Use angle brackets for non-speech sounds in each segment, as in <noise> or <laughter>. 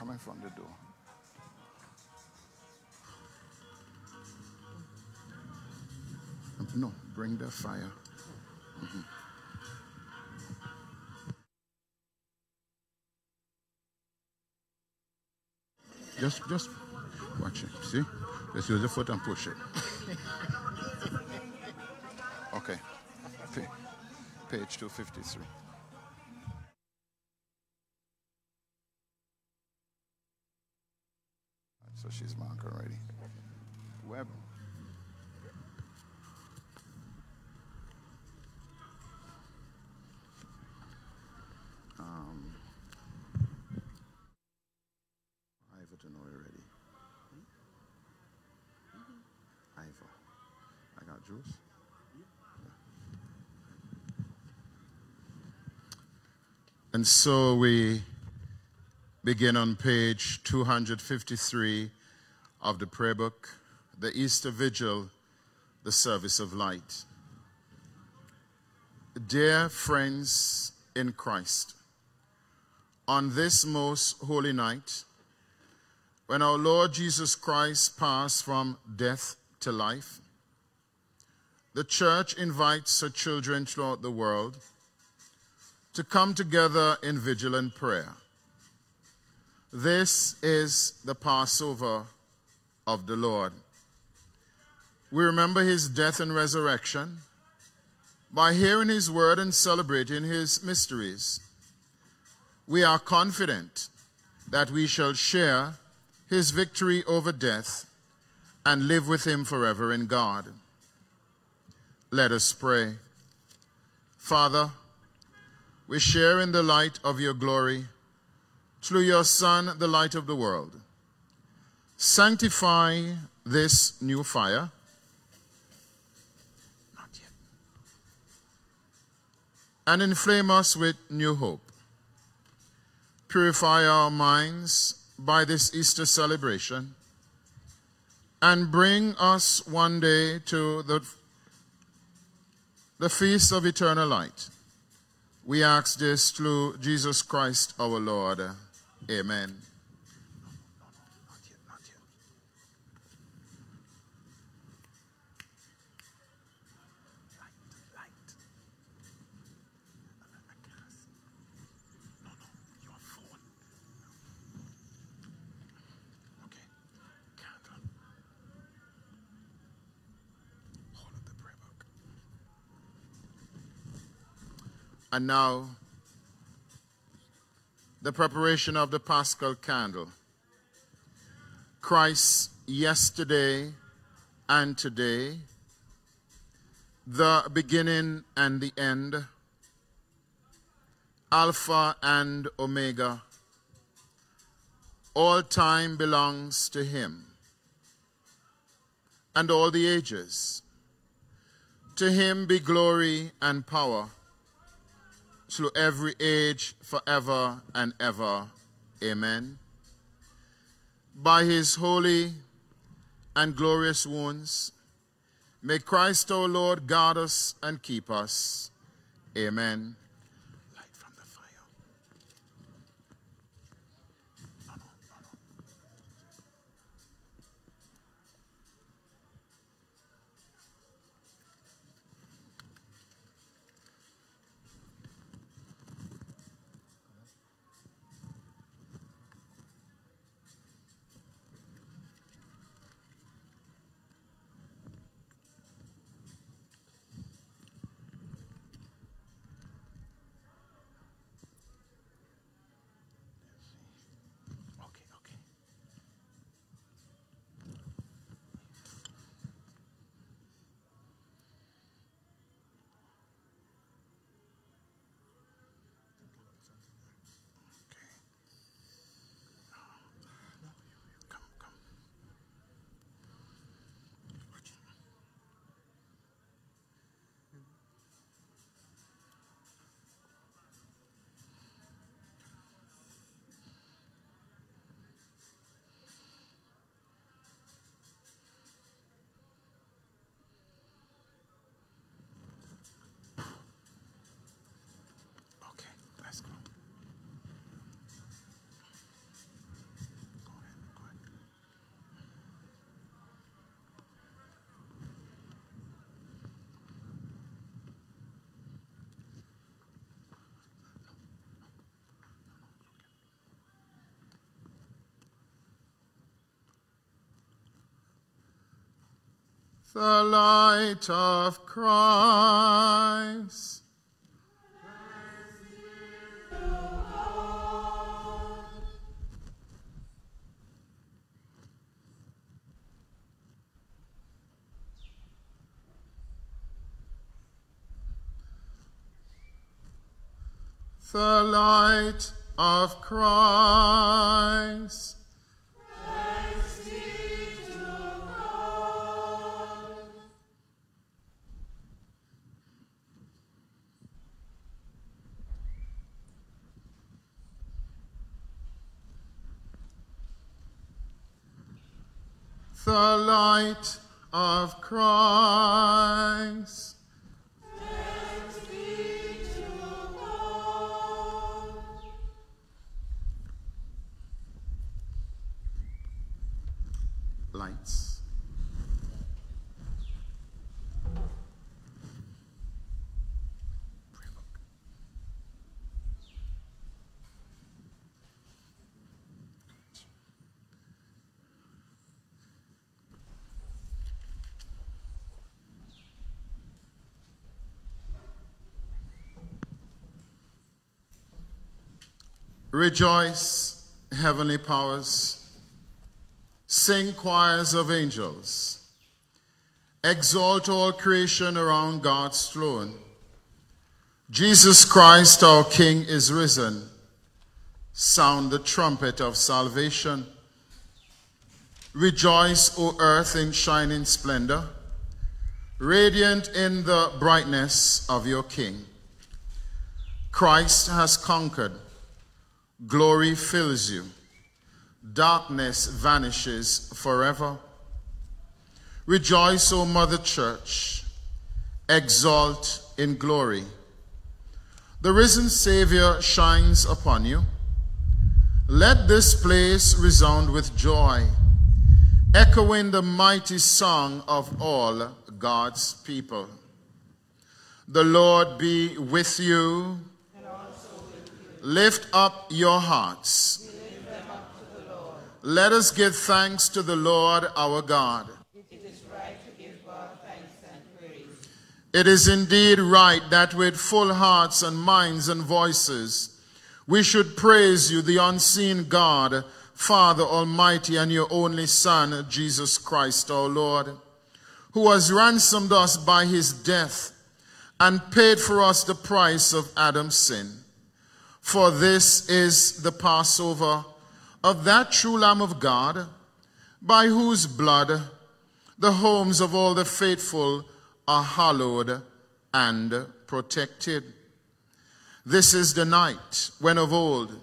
coming from the door. No, bring the fire. Mm-hmm. Just, just watch it. See? Just use the foot and push it. <laughs> Okay. Page 253. So she's marked already. Web. Um, Ivor to know already. Ivor. And so we begin on page 253 of the prayer book, the Easter Vigil, the service of light. Dear friends in Christ, on this most holy night, when our Lord Jesus Christ passed from death to life, the church invites her children throughout the world to come together in vigilant prayer. This is the Passover of the Lord. We remember his death and resurrection by hearing his word and celebrating his mysteries. We are confident that we shall share his victory over death and live with him forever in God. Let us pray. Father, we share in the light of your glory through your Son, the light of the world. Sanctify this new fire. Not yet. And inflame us with new hope. Purify our minds by this Easter celebration and bring us one day to the, the feast of eternal light. We ask this through Jesus Christ our Lord. Amen. And now, the preparation of the Paschal candle. Christ yesterday and today, the beginning and the end, Alpha and Omega. All time belongs to Him, and all the ages. To Him be glory and power through every age, forever and ever. Amen. By his holy and glorious wounds, may Christ our Lord guard us and keep us. Amen. The light of Christ. The light of Christ. The light of Christ. Lights. Rejoice, heavenly powers. Sing choirs of angels. Exalt all creation around God's throne. Jesus Christ, our King, is risen. Sound the trumpet of salvation. Rejoice, O earth, in shining splendor, radiant in the brightness of your King. Christ has conquered Glory fills you. Darkness vanishes forever. Rejoice, O Mother Church. Exalt in glory. The risen Savior shines upon you. Let this place resound with joy, echoing the mighty song of all God's people. The Lord be with you Lift up your hearts. Let us give thanks to the Lord our God. It is right to give God thanks and praise. It is indeed right that with full hearts and minds and voices, we should praise you, the unseen God, Father Almighty, and your only Son, Jesus Christ our Lord, who has ransomed us by his death and paid for us the price of Adam's sin. For this is the Passover of that true Lamb of God, by whose blood the homes of all the faithful are hallowed and protected. This is the night when of old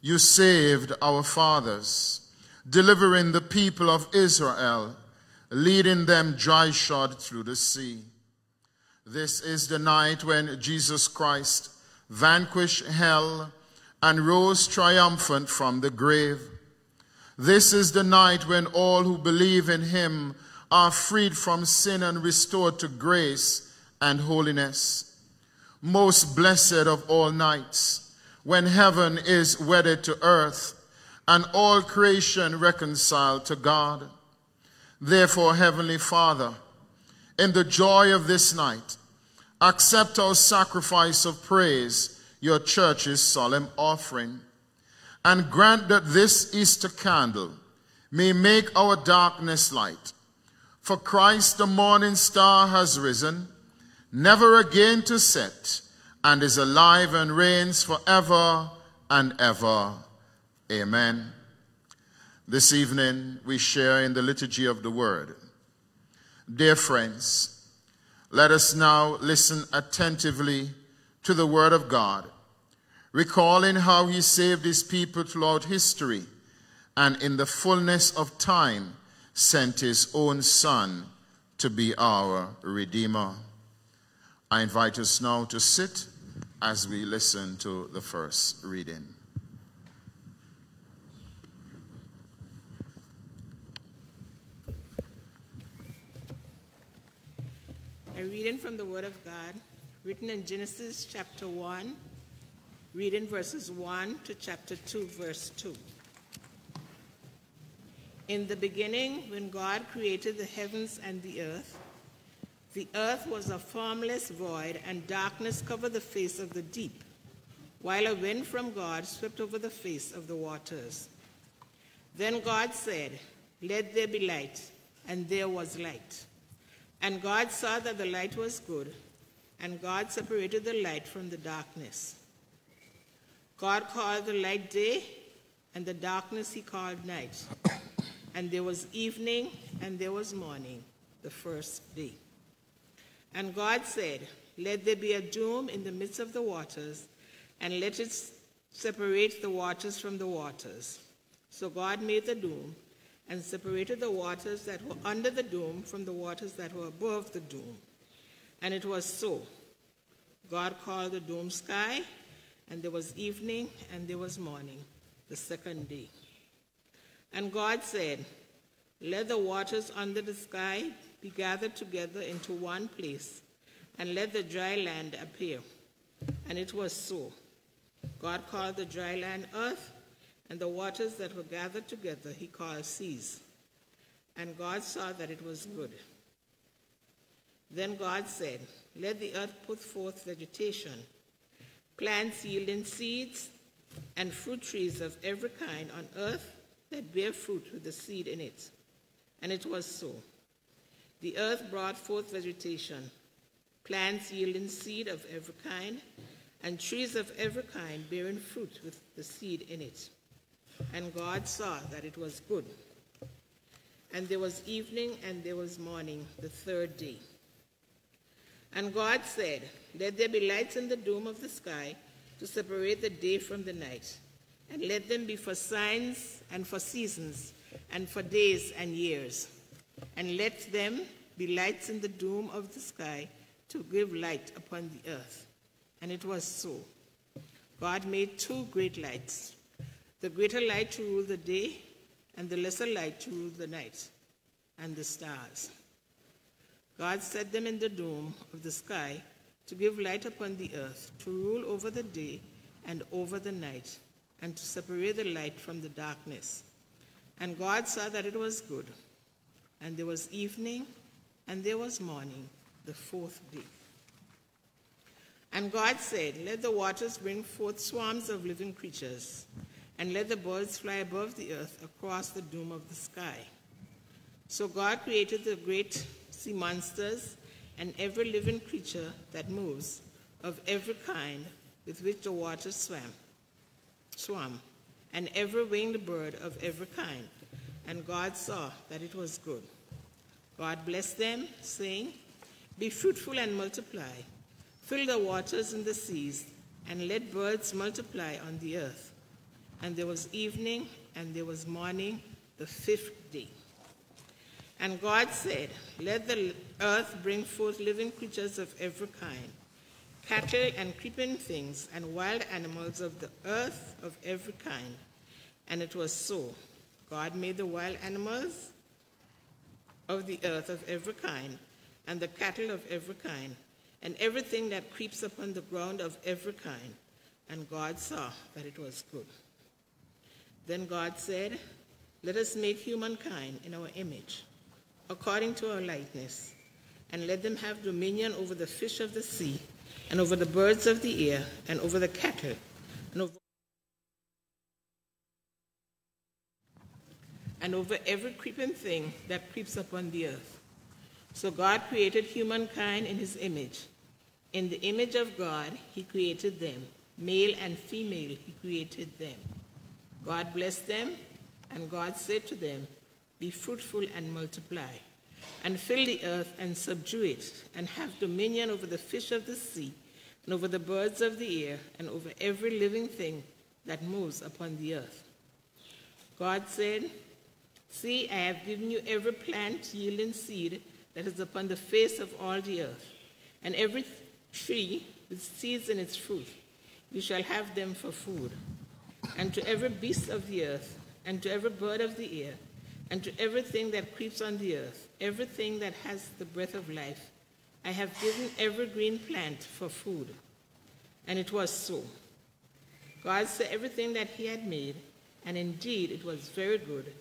you saved our fathers, delivering the people of Israel, leading them dry shod through the sea. This is the night when Jesus Christ vanquished hell, and rose triumphant from the grave. This is the night when all who believe in him are freed from sin and restored to grace and holiness. Most blessed of all nights, when heaven is wedded to earth and all creation reconciled to God. Therefore, Heavenly Father, in the joy of this night, Accept our sacrifice of praise, your church's solemn offering, and grant that this Easter candle may make our darkness light. For Christ, the morning star, has risen, never again to set, and is alive and reigns forever and ever. Amen. This evening, we share in the liturgy of the word. Dear friends, let us now listen attentively to the word of God, recalling how he saved his people throughout history and in the fullness of time sent his own son to be our Redeemer. I invite us now to sit as we listen to the first reading. Reading from the Word of God, written in Genesis chapter 1, reading verses 1 to chapter 2, verse 2. In the beginning, when God created the heavens and the earth, the earth was a formless void, and darkness covered the face of the deep, while a wind from God swept over the face of the waters. Then God said, Let there be light, and there was light. And God saw that the light was good, and God separated the light from the darkness. God called the light day, and the darkness he called night. <coughs> And there was evening, and there was morning, the first day. And God said, Let there be a dome in the midst of the waters, and let it separate the waters from the waters. So God made the dome and separated the waters that were under the dome from the waters that were above the dome. And it was so. God called the dome sky, and there was evening and there was morning, the second day. And God said, Let the waters under the sky be gathered together into one place, and let the dry land appear. And it was so. God called the dry land earth, and the waters that were gathered together he called seas. And God saw that it was good. Then God said, Let the earth put forth vegetation, plants yielding seeds, and fruit trees of every kind on earth that bear fruit with the seed in it. And it was so. The earth brought forth vegetation, plants yielding seed of every kind, and trees of every kind bearing fruit with the seed in it. And God saw that it was good. And there was evening and there was morning, the third day. And God said, Let there be lights in the dome of the sky to separate the day from the night, and let them be for signs and for seasons, and for days and years and let them be lights in the dome of the sky to give light upon the earth. And it was so. God made two great lights the greater light to rule the day, and the lesser light to rule the night, and the stars. God set them in the dome of the sky to give light upon the earth, to rule over the day and over the night, and to separate the light from the darkness. And God saw that it was good. And there was evening, and there was morning, the fourth day. And God said, Let the waters bring forth swarms of living creatures, and let the birds fly above the earth across the dome of the sky. So God created the great sea monsters and every living creature that moves, of every kind with which the waters swam, swam, and every winged bird of every kind and God saw that it was good. God blessed them, saying, Be fruitful and multiply, fill the waters and the seas, and let birds multiply on the earth. And there was evening, and there was morning, the fifth day. And God said, Let the earth bring forth living creatures of every kind, cattle and creeping things, and wild animals of the earth of every kind. And it was so. God made the wild animals of the earth of every kind, and the cattle of every kind, and everything that creeps upon the ground of every kind. And God saw that it was good. Then God said, Let us make humankind in our image, according to our likeness, and let them have dominion over the fish of the sea, and over the birds of the air, and over the cattle, and over and over every creeping thing that creeps upon the earth. So God created humankind in his image. In the image of God, he created them. Male and female, he created them. God blessed them, and God said to them, Be fruitful and multiply, and fill the earth and subdue it, and have dominion over the fish of the sea, and over the birds of the air, and over every living thing that moves upon the earth. God said, See, I have given you every plant yielding seed that is upon the face of all the earth, and every tree with seeds in its fruit. You shall have them for food. And to every beast of the earth, and to every bird of the air, and to everything that creeps on the earth, everything that has the breath of life, I have given every green plant for food. And it was so. God saw everything that he had made, and indeed it was very good.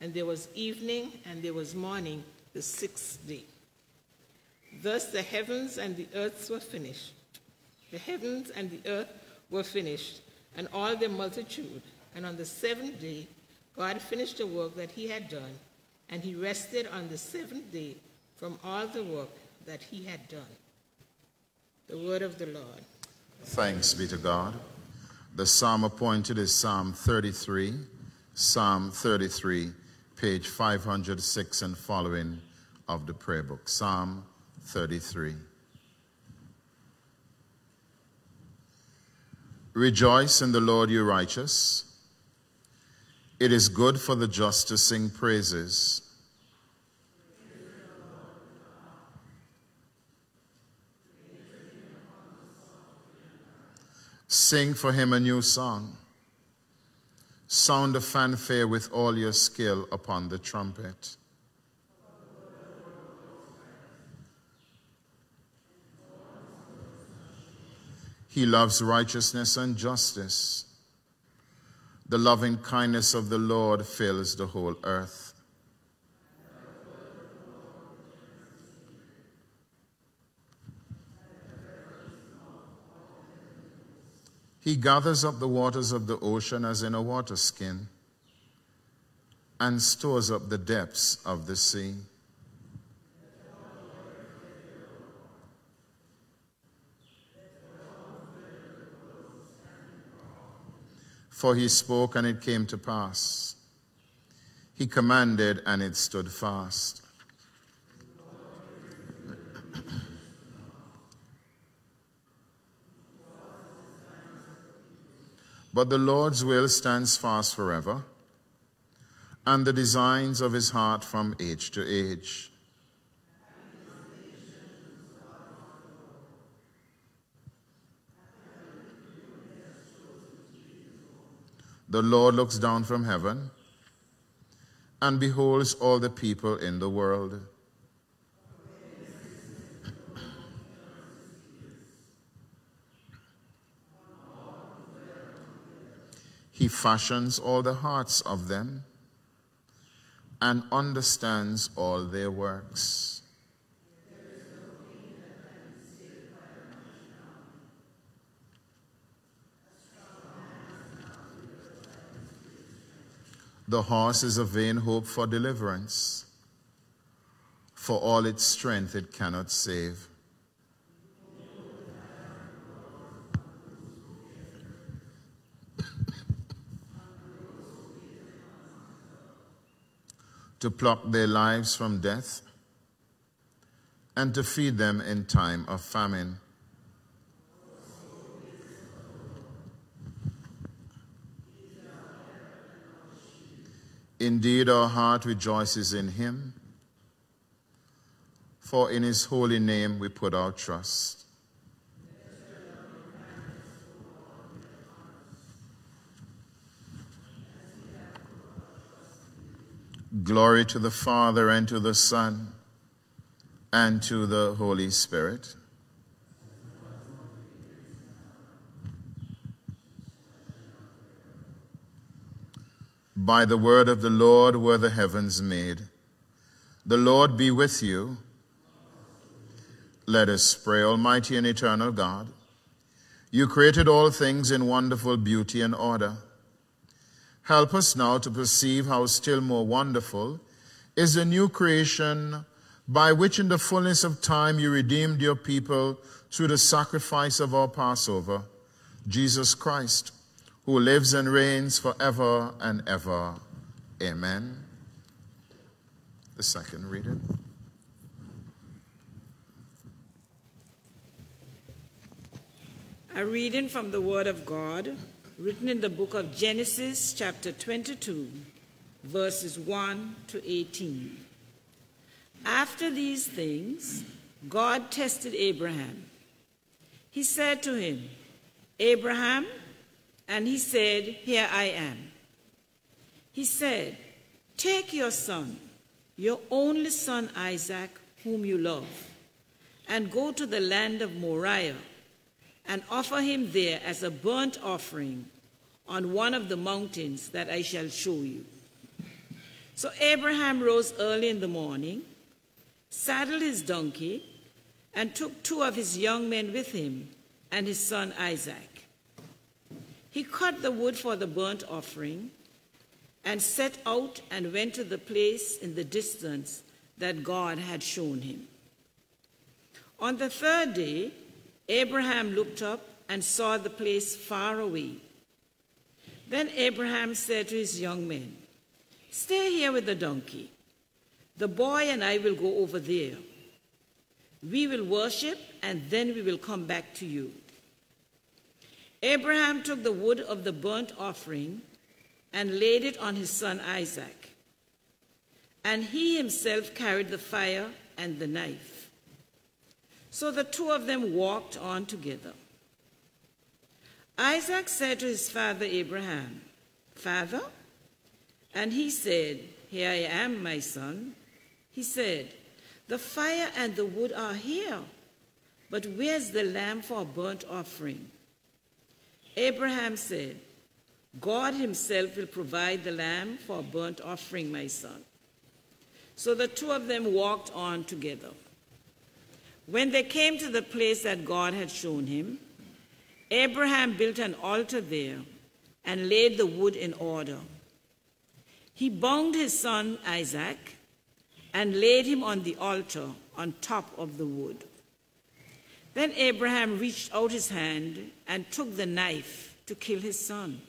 And there was evening and there was morning the sixth day. Thus the heavens and the earth were finished. The heavens and the earth were finished, and all their multitude. And on the seventh day, God finished the work that he had done, and he rested on the seventh day from all the work that he had done. The word of the Lord. Thanks be to God. The psalm appointed is Psalm 33, Psalm 33, page 506 and following of the prayer book. Psalm 33. Rejoice in the Lord, you righteous. It is good for the just to sing praises. Sing for him a new song. Sound a fanfare with all your skill upon the trumpet. He loves righteousness and justice. The loving kindness of the Lord fills the whole earth. He gathers up the waters of the ocean as in a water skin and stores up the depths of the sea. For he spoke and it came to pass. He commanded and it stood fast. But the Lord's will stands fast forever, and the designs of his heart from age to age. The Lord looks down from heaven and beholds all the people in the world. He fashions all the hearts of them and understands all their works. The horse is a vain hope for deliverance. For all its strength, it cannot save. to pluck their lives from death and to feed them in time of famine. Indeed, our heart rejoices in him, for in his holy name we put our trust. Glory to the Father, and to the Son, and to the Holy Spirit. By the word of the Lord were the heavens made. The Lord be with you. Let us pray, Almighty and eternal God. You created all things in wonderful beauty and order. Help us now to perceive how still more wonderful is the new creation by which in the fullness of time you redeemed your people through the sacrifice of our Passover, Jesus Christ, who lives and reigns forever and ever. Amen. The second reading. A reading from the Word of God written in the book of Genesis, chapter 22, verses 1 to 18. After these things, God tested Abraham. He said to him, Abraham, and he said, Here I am. He said, Take your son, your only son Isaac, whom you love, and go to the land of Moriah and offer him there as a burnt offering on one of the mountains that I shall show you. So Abraham rose early in the morning, saddled his donkey, and took two of his young men with him and his son Isaac. He cut the wood for the burnt offering and set out and went to the place in the distance that God had shown him. On the third day, Abraham looked up and saw the place far away. Then Abraham said to his young men, Stay here with the donkey. The boy and I will go over there. We will worship, and then we will come back to you. Abraham took the wood of the burnt offering and laid it on his son Isaac. And he himself carried the fire and the knife. So the two of them walked on together. Isaac said to his father Abraham, Father? And he said, Here I am, my son. He said, The fire and the wood are here, but where's the lamb for a burnt offering? Abraham said, God himself will provide the lamb for a burnt offering, my son. So the two of them walked on together. When they came to the place that God had shown him, Abraham built an altar there and laid the wood in order. He bound his son Isaac and laid him on the altar on top of the wood. Then Abraham reached out his hand and took the knife to kill his son.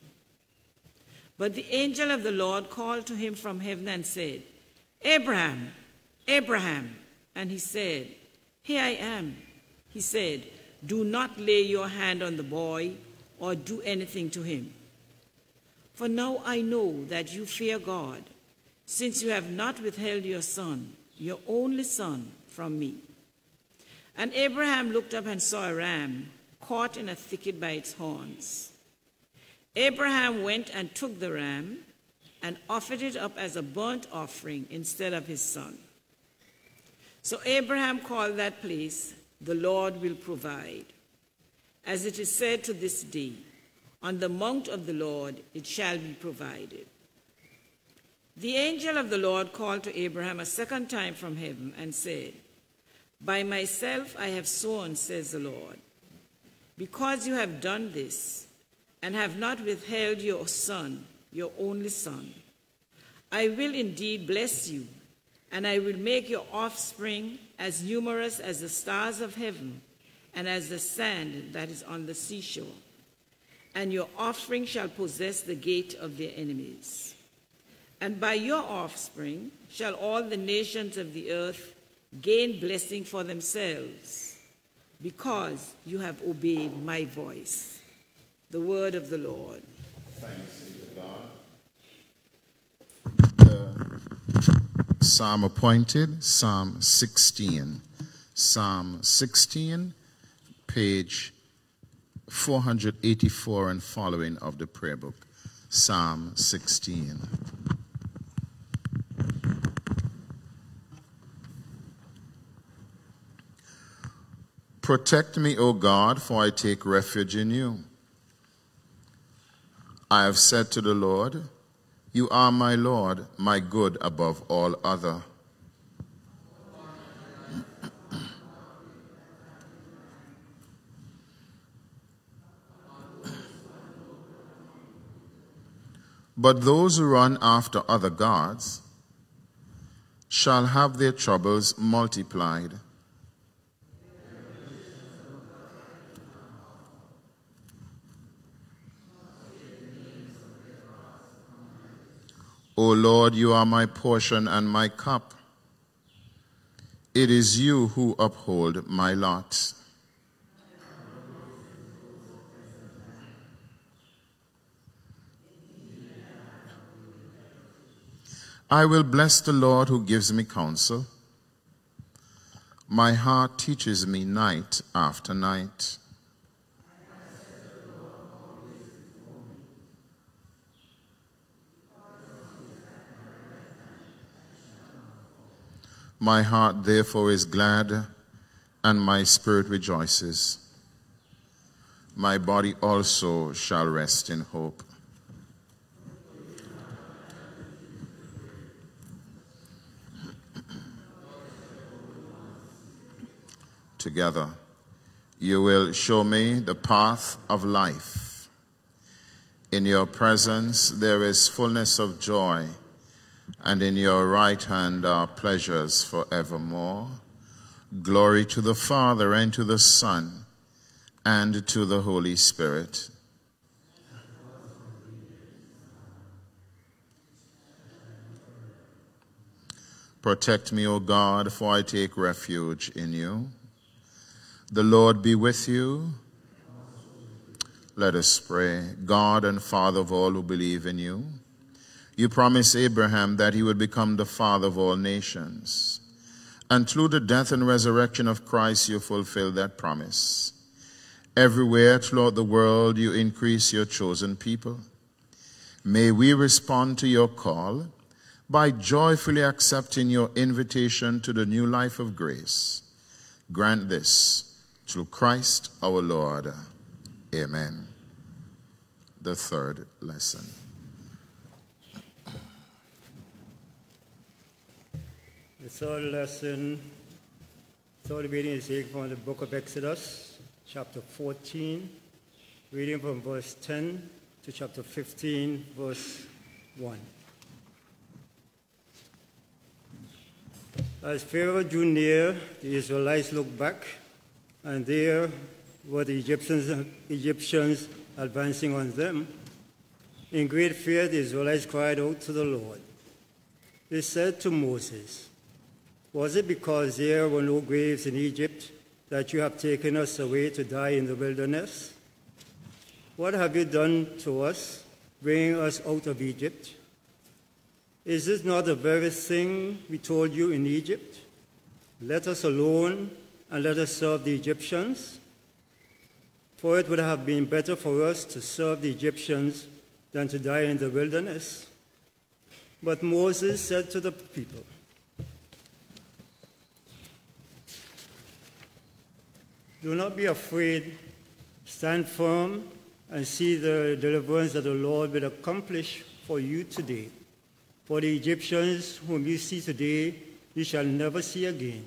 But the angel of the Lord called to him from heaven and said, Abraham, Abraham. And he said, Here I am. He said, Do not lay your hand on the boy or do anything to him. For now I know that you fear God, since you have not withheld your son, your only son, from me. And Abraham looked up and saw a ram caught in a thicket by its horns. Abraham went and took the ram and offered it up as a burnt offering instead of his son. So Abraham called that place, The Lord will provide. As it is said to this day, On the mount of the Lord it shall be provided. The angel of the Lord called to Abraham a second time from heaven and said, By myself I have sworn, says the Lord, because you have done this and have not withheld your son, your only son. I will indeed bless you, and I will make your offspring as numerous as the stars of heaven and as the sand that is on the seashore. And your offspring shall possess the gate of their enemies. And by your offspring shall all the nations of the earth gain blessing for themselves, because you have obeyed my voice. The word of the Lord. Thanks be to God. The Psalm appointed, Psalm 16. Psalm 16, page 484 and following of the prayer book. Psalm 16. Protect me, O God, for I take refuge in you. I have said to the Lord, You are my Lord, my good above all other. But those who run after other gods shall have their troubles multiplied. O Lord, you are my portion and my cup. It is you who uphold my lot. I will bless the Lord who gives me counsel. My heart teaches me night after night. My heart therefore is glad, and my spirit rejoices. My body also shall rest in hope. Together, you will show me the path of life. In your presence, there is fullness of joy and in your right hand are pleasures forevermore. Glory to the Father, and to the Son, and to the Holy Spirit. Protect me, O God, for I take refuge in you. The Lord be with you. Let us pray. God and Father of all who believe in you, you promised Abraham that he would become the father of all nations. And through the death and resurrection of Christ, you fulfill that promise. Everywhere throughout the world, you increase your chosen people. May we respond to your call by joyfully accepting your invitation to the new life of grace. Grant this through Christ our Lord. Amen. The third lesson. The third lesson, third reading is taken from the book of Exodus, chapter 14, reading from verse 10 to chapter 15, verse 1. As Pharaoh drew near, the Israelites looked back and there were the Egyptians, Egyptians advancing on them. In great fear, the Israelites cried out to the Lord. They said to Moses, Was it because there were no graves in Egypt that you have taken us away to die in the wilderness? What have you done to us, bringing us out of Egypt? Is this not the very thing we told you in Egypt? Let us alone and let us serve the Egyptians? For it would have been better for us to serve the Egyptians than to die in the wilderness. But Moses said to the people, Do not be afraid, stand firm and see the deliverance that the Lord will accomplish for you today. For the Egyptians whom you see today, you shall never see again.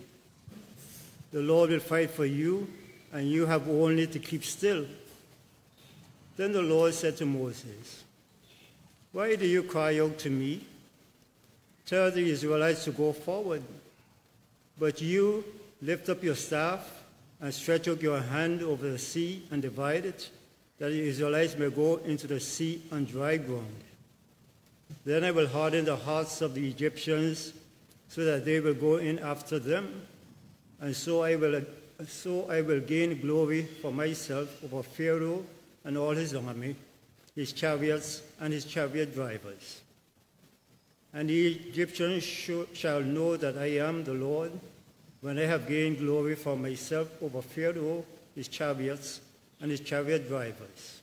The Lord will fight for you, and you have only to keep still. Then the Lord said to Moses, Why do you cry out to me? Tell the Israelites to go forward. But you lift up your staff and stretch out your hand over the sea and divide it, that the Israelites may go into the sea on dry ground. Then I will harden the hearts of the Egyptians so that they will go in after them and so I will, so I will gain glory for myself over Pharaoh and all his army, his chariots and his chariot drivers. And the Egyptians shall know that I am the Lord when I have gained glory for myself over Pharaoh, his chariots, and his chariot drivers.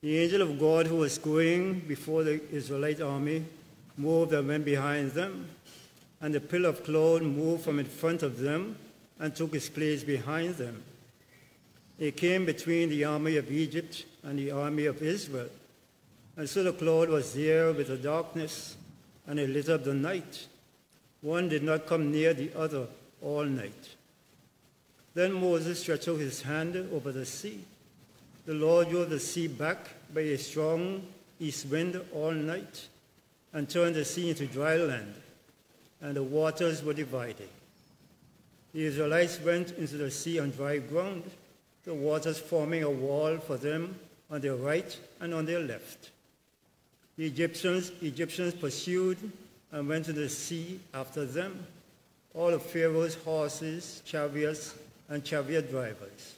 The angel of God who was going before the Israelite army moved and went behind them and the pillar of cloud moved from in front of them and took its place behind them. It came between the army of Egypt and the army of Israel. And so the cloud was there with the darkness, and it lit up the night. One did not come near the other all night. Then Moses stretched out his hand over the sea. The Lord drove the sea back by a strong east wind all night and turned the sea into dry land and the waters were divided. The Israelites went into the sea on dry ground, the waters forming a wall for them on their right and on their left. The Egyptians, Egyptians pursued and went to the sea after them, all of Pharaoh's horses, chariots, and chariot drivers.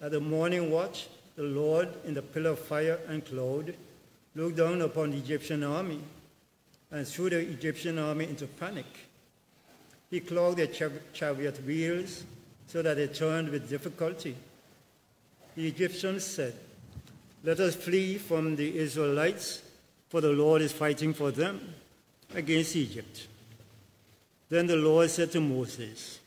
At the morning watch, the Lord, in the pillar of fire and cloud, looked down upon the Egyptian army and threw the Egyptian army into panic. He clogged their chariot wheels so that they turned with difficulty. The Egyptians said, Let us flee from the Israelites, for the Lord is fighting for them against Egypt. Then the Lord said to Moses,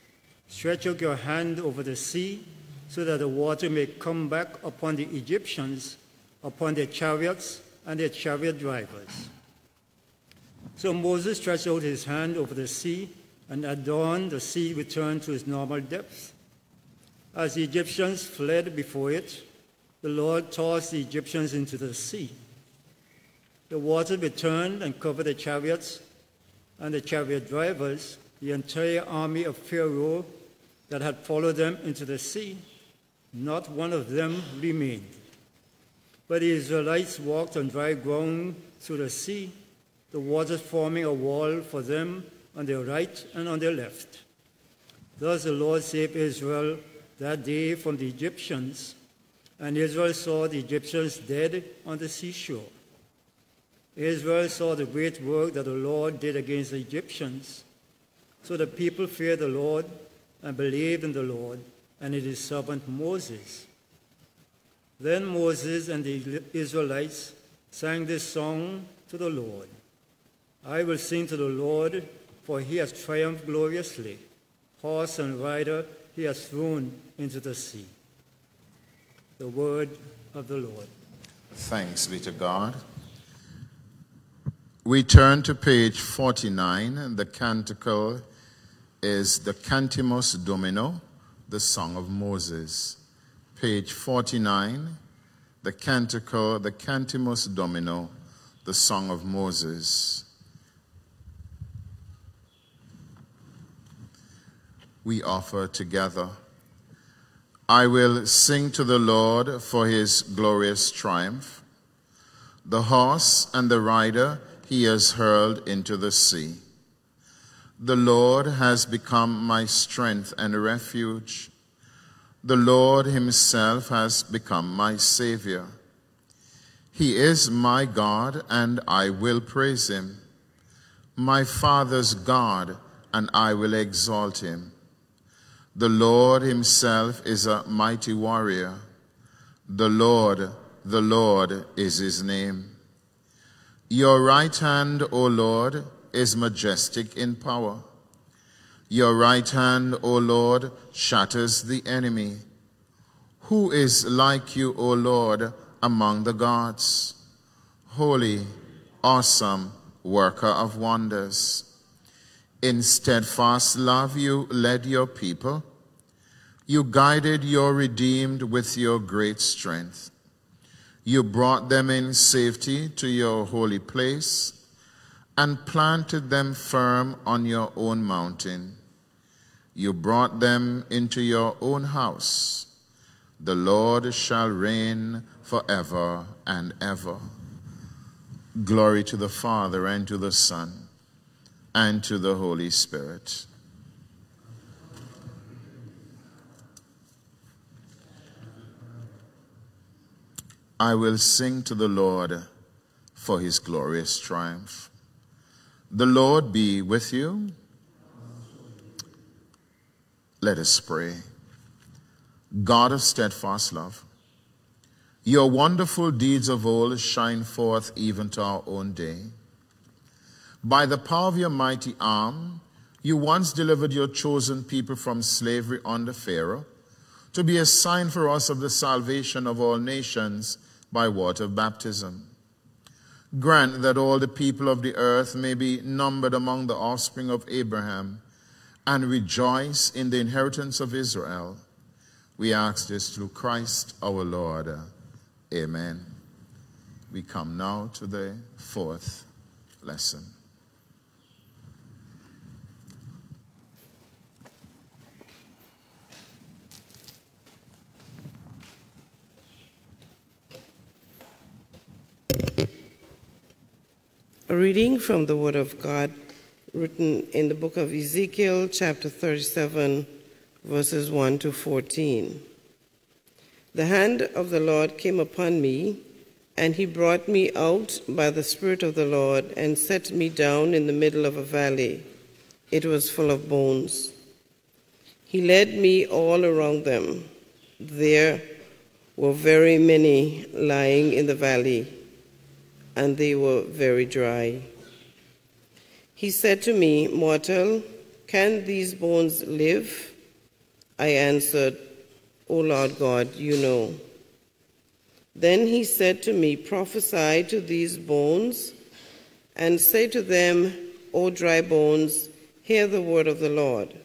Stretch out your hand over the sea, so that the water may come back upon the Egyptians, upon their chariots and their chariot drivers. So Moses stretched out his hand over the sea, and at dawn the sea returned to its normal depth. As the Egyptians fled before it, the Lord tossed the Egyptians into the sea. The water returned and covered the chariots and the chariot drivers, the entire army of Pharaoh that had followed them into the sea. Not one of them remained. But the Israelites walked on dry ground through the sea, the waters forming a wall for them on their right and on their left. Thus the Lord saved Israel that day from the Egyptians, and Israel saw the Egyptians dead on the seashore. Israel saw the great work that the Lord did against the Egyptians. So the people feared the Lord and believed in the Lord and in his servant Moses. Then Moses and the Israelites sang this song to the Lord I will sing to the Lord, for he has triumphed gloriously. Horse and rider he has thrown into the sea. The word of the Lord. Thanks be to God. We turn to page 49, and the canticle is the Cantemus Domino, the Song of Moses. Page 49, the canticle, the Cantemus Domino, the Song of Moses. We offer together. I will sing to the Lord for his glorious triumph. The horse and the rider he has hurled into the sea. The Lord has become my strength and refuge. The Lord himself has become my Savior. He is my God, and I will praise him. My Father's God, and I will exalt him. The Lord himself is a mighty warrior. The Lord, the Lord is his name. Your right hand, O Lord, is majestic in power. Your right hand, O Lord, shatters the enemy. Who is like you, O Lord, among the gods? Holy, awesome, worker of wonders. In steadfast love, you led your people. You guided your redeemed with your great strength. You brought them in safety to your holy place and planted them firm on your own mountain. You brought them into your own house. The Lord shall reign forever and ever. Glory to the Father and to the Son and to the Holy Spirit I will sing to the Lord for his glorious triumph. The Lord be with you. Let us pray. God of steadfast love, your wonderful deeds of old shine forth even to our own day. By the power of your mighty arm, you once delivered your chosen people from slavery under Pharaoh to be a sign for us of the salvation of all nations by water of baptism. Grant that all the people of the earth may be numbered among the offspring of Abraham and rejoice in the inheritance of Israel. We ask this through Christ our Lord. Amen. We come now to the fourth lesson. A reading from the Word of God written in the book of Ezekiel, chapter 37, verses 1 to 14. The hand of the Lord came upon me, and he brought me out by the Spirit of the Lord and set me down in the middle of a valley. It was full of bones. He led me all around them. There were very many lying in the valley and they were very dry. He said to me, Mortal, can these bones live? I answered, O Lord God, you know. Then he said to me, Prophesy to these bones, and say to them, O dry bones, Hear the word of the Lord.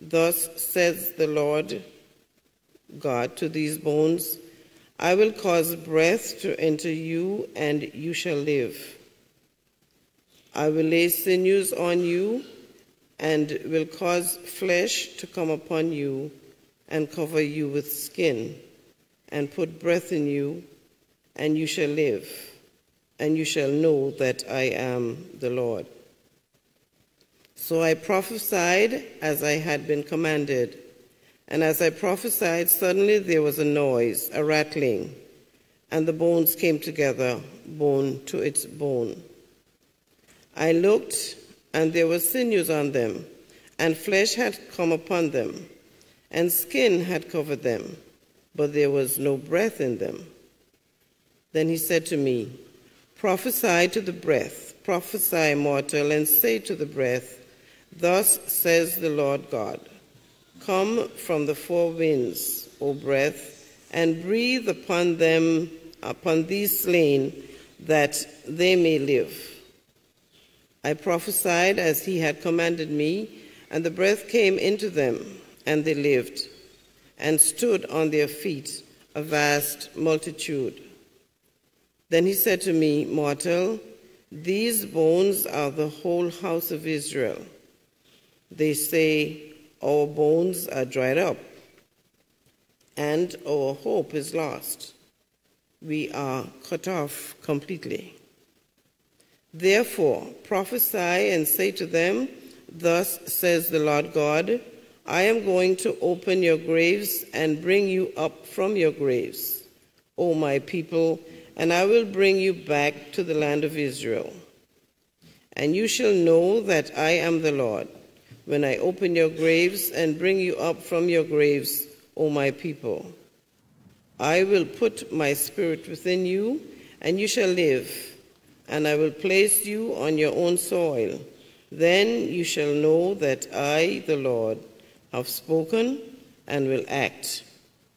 Thus says the Lord God to these bones I will cause breath to enter you, and you shall live. I will lay sinews on you, and will cause flesh to come upon you, and cover you with skin, and put breath in you, and you shall live, and you shall know that I am the Lord. So I prophesied as I had been commanded. And as I prophesied, suddenly there was a noise, a rattling, and the bones came together, bone to its bone. I looked, and there were sinews on them, and flesh had come upon them, and skin had covered them, but there was no breath in them. Then he said to me, Prophesy to the breath, prophesy, mortal, and say to the breath, Thus says the Lord God Come from the four winds, O breath, and breathe upon them, upon these slain, that they may live. I prophesied as he had commanded me, and the breath came into them, and they lived, and stood on their feet, a vast multitude. Then he said to me, Mortal, these bones are the whole house of Israel. They say, Our bones are dried up, and our hope is lost. We are cut off completely. Therefore, prophesy and say to them, Thus says the Lord God, I am going to open your graves and bring you up from your graves, O my people, and I will bring you back to the land of Israel. And you shall know that I am the Lord when I open your graves and bring you up from your graves, O my people. I will put my spirit within you, and you shall live, and I will place you on your own soil. Then you shall know that I, the Lord, have spoken and will act,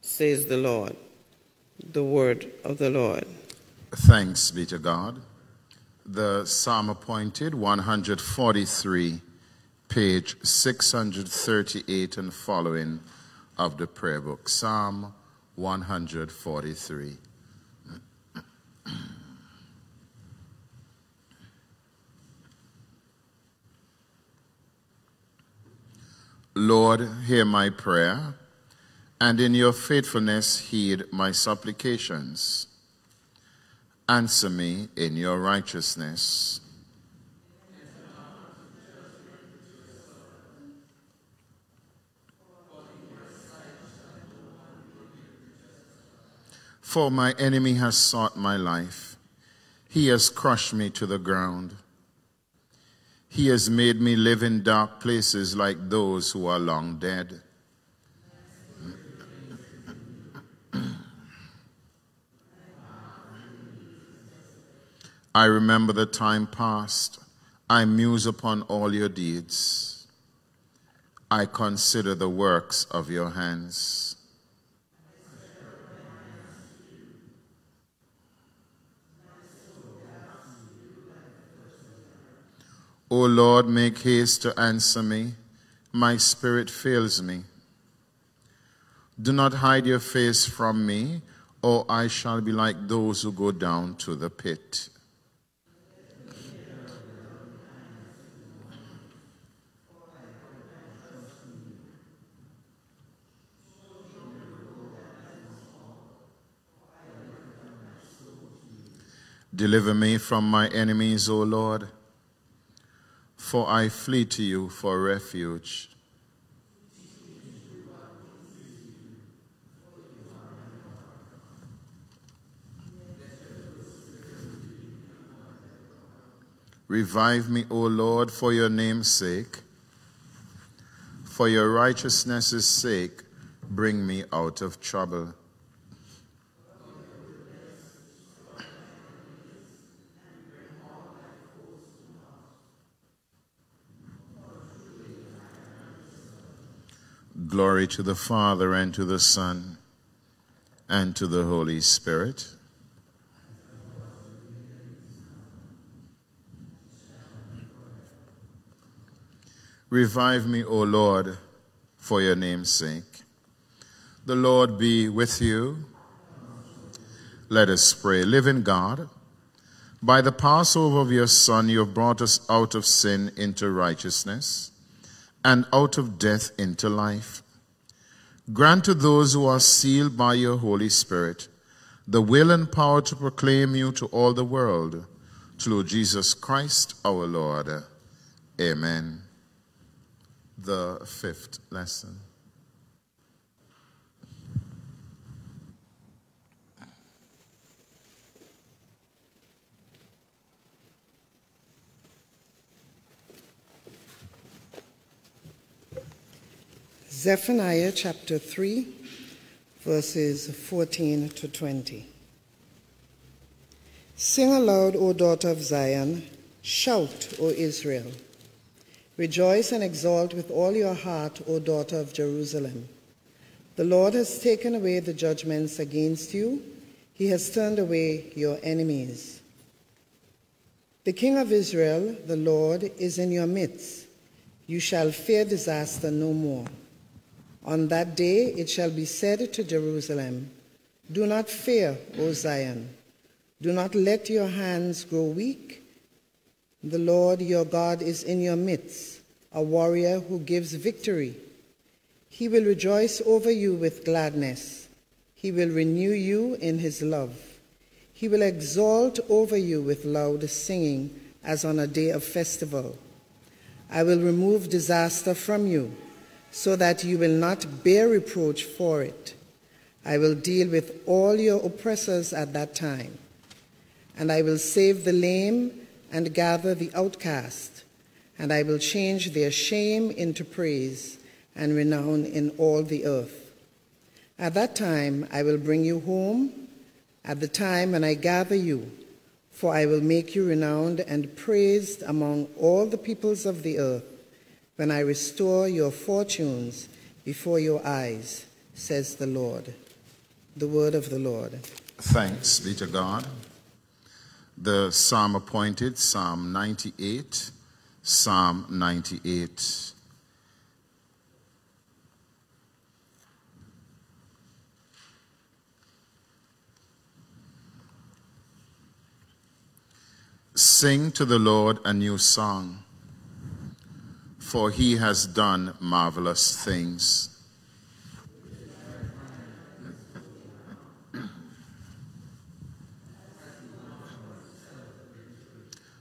says the Lord. The word of the Lord. Thanks be to God. The psalm appointed 143 page 638 and following of the prayer book. Psalm 143. Lord, hear my prayer, and in your faithfulness heed my supplications. Answer me in your righteousness. For my enemy has sought my life. He has crushed me to the ground. He has made me live in dark places like those who are long dead. I remember the time past. I muse upon all your deeds. I consider the works of your hands. O Lord, make haste to answer me. My spirit fails me. Do not hide your face from me, or I shall be like those who go down to the pit. Deliver me from my enemies, O Lord for I flee to you for refuge. Revive me, O Lord, for your name's sake. For your righteousness' sake, bring me out of trouble. Glory to the Father, and to the Son, and to the Holy Spirit. Revive me, O Lord, for your name's sake. The Lord be with you. Let us pray. Living God, by the Passover of your Son, you have brought us out of sin into righteousness and out of death into life. Grant to those who are sealed by your Holy Spirit the will and power to proclaim you to all the world through Jesus Christ our Lord. Amen. The fifth lesson. Zephaniah chapter 3, verses 14 to 20. Sing aloud, O daughter of Zion, shout, O Israel. Rejoice and exult with all your heart, O daughter of Jerusalem. The Lord has taken away the judgments against you, he has turned away your enemies. The King of Israel, the Lord, is in your midst. You shall fear disaster no more. On that day it shall be said to Jerusalem, Do not fear, O Zion. Do not let your hands grow weak. The Lord your God is in your midst, a warrior who gives victory. He will rejoice over you with gladness. He will renew you in his love. He will exalt over you with loud singing as on a day of festival. I will remove disaster from you so that you will not bear reproach for it. I will deal with all your oppressors at that time, and I will save the lame and gather the outcast, and I will change their shame into praise and renown in all the earth. At that time I will bring you home, at the time when I gather you, for I will make you renowned and praised among all the peoples of the earth when I restore your fortunes before your eyes, says the Lord. The word of the Lord. Thanks be to God. The psalm appointed, Psalm 98, Psalm 98. Sing to the Lord a new song for he has done marvelous things.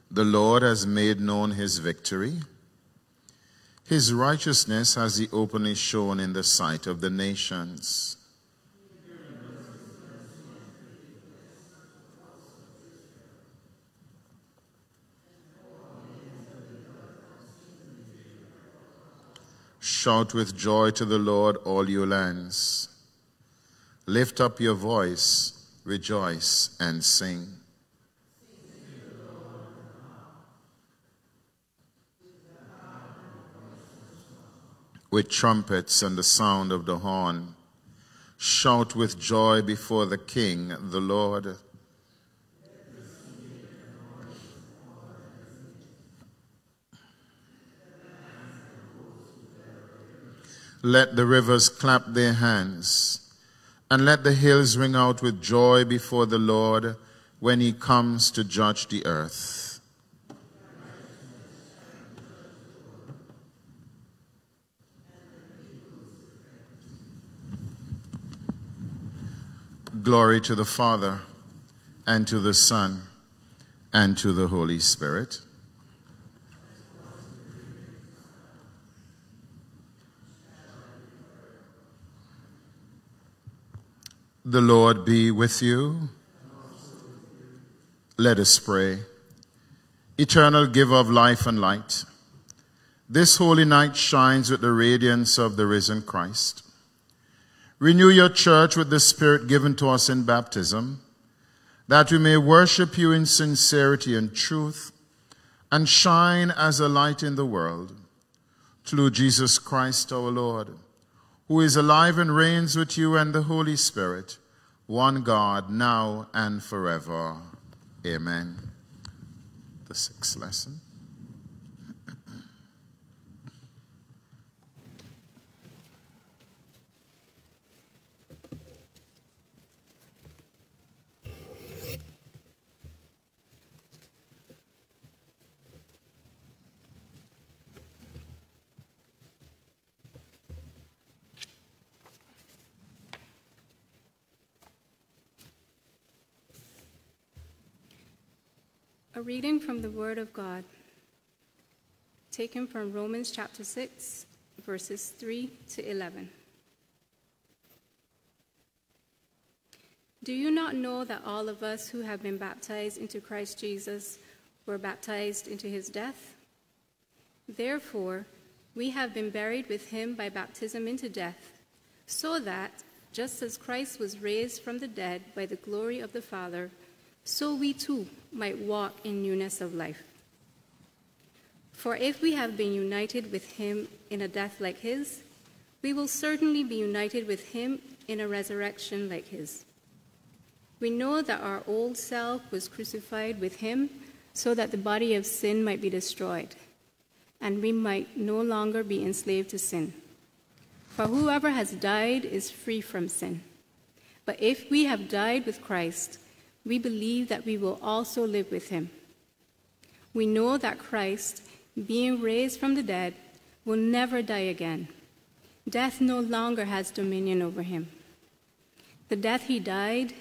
The Lord has made known his victory. His righteousness has he openly shown in the sight of the nations. Shout with joy to the Lord, all you lands. Lift up your voice, rejoice, and sing. With trumpets and the sound of the horn, shout with joy before the King, the Lord. Let the rivers clap their hands, and let the hills ring out with joy before the Lord when he comes to judge the earth. Glory to the Father, and to the Son, and to the Holy Spirit The Lord be with you. Let us pray. Eternal giver of life and light, this holy night shines with the radiance of the risen Christ. Renew your church with the Spirit given to us in baptism, that we may worship you in sincerity and truth and shine as a light in the world. Through Jesus Christ our Lord who is alive and reigns with you and the Holy Spirit, one God, now and forever. Amen. The sixth lesson. A reading from the Word of God, taken from Romans chapter 6, verses 3 to 11. Do you not know that all of us who have been baptized into Christ Jesus were baptized into his death? Therefore, we have been buried with him by baptism into death, so that, just as Christ was raised from the dead by the glory of the Father, so we too might walk in newness of life. For if we have been united with him in a death like his, we will certainly be united with him in a resurrection like his. We know that our old self was crucified with him so that the body of sin might be destroyed, and we might no longer be enslaved to sin. For whoever has died is free from sin. But if we have died with Christ, we believe that we will also live with him. We know that Christ, being raised from the dead, will never die again. Death no longer has dominion over him. The death he died,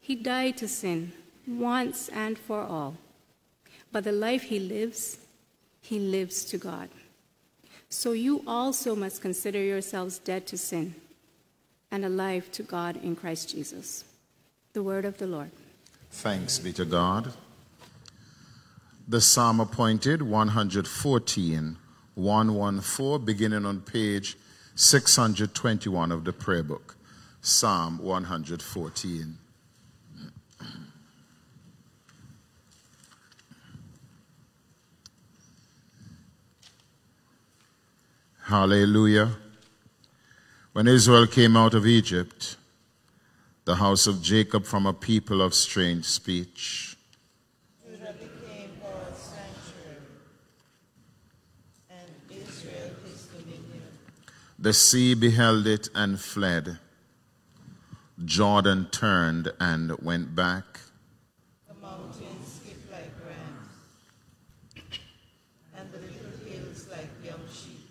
he died to sin once and for all. But the life he lives, he lives to God. So you also must consider yourselves dead to sin and alive to God in Christ Jesus. The word of the Lord. Thanks be to God. The psalm appointed 114, 114, beginning on page 621 of the prayer book. Psalm 114. Hallelujah. When Israel came out of Egypt, the house of Jacob from a people of strange speech. Judah became God's sanctuary, and Israel his dominion. The sea beheld it and fled. Jordan turned and went back. The mountains skipped like rams, and the little hills like young sheep.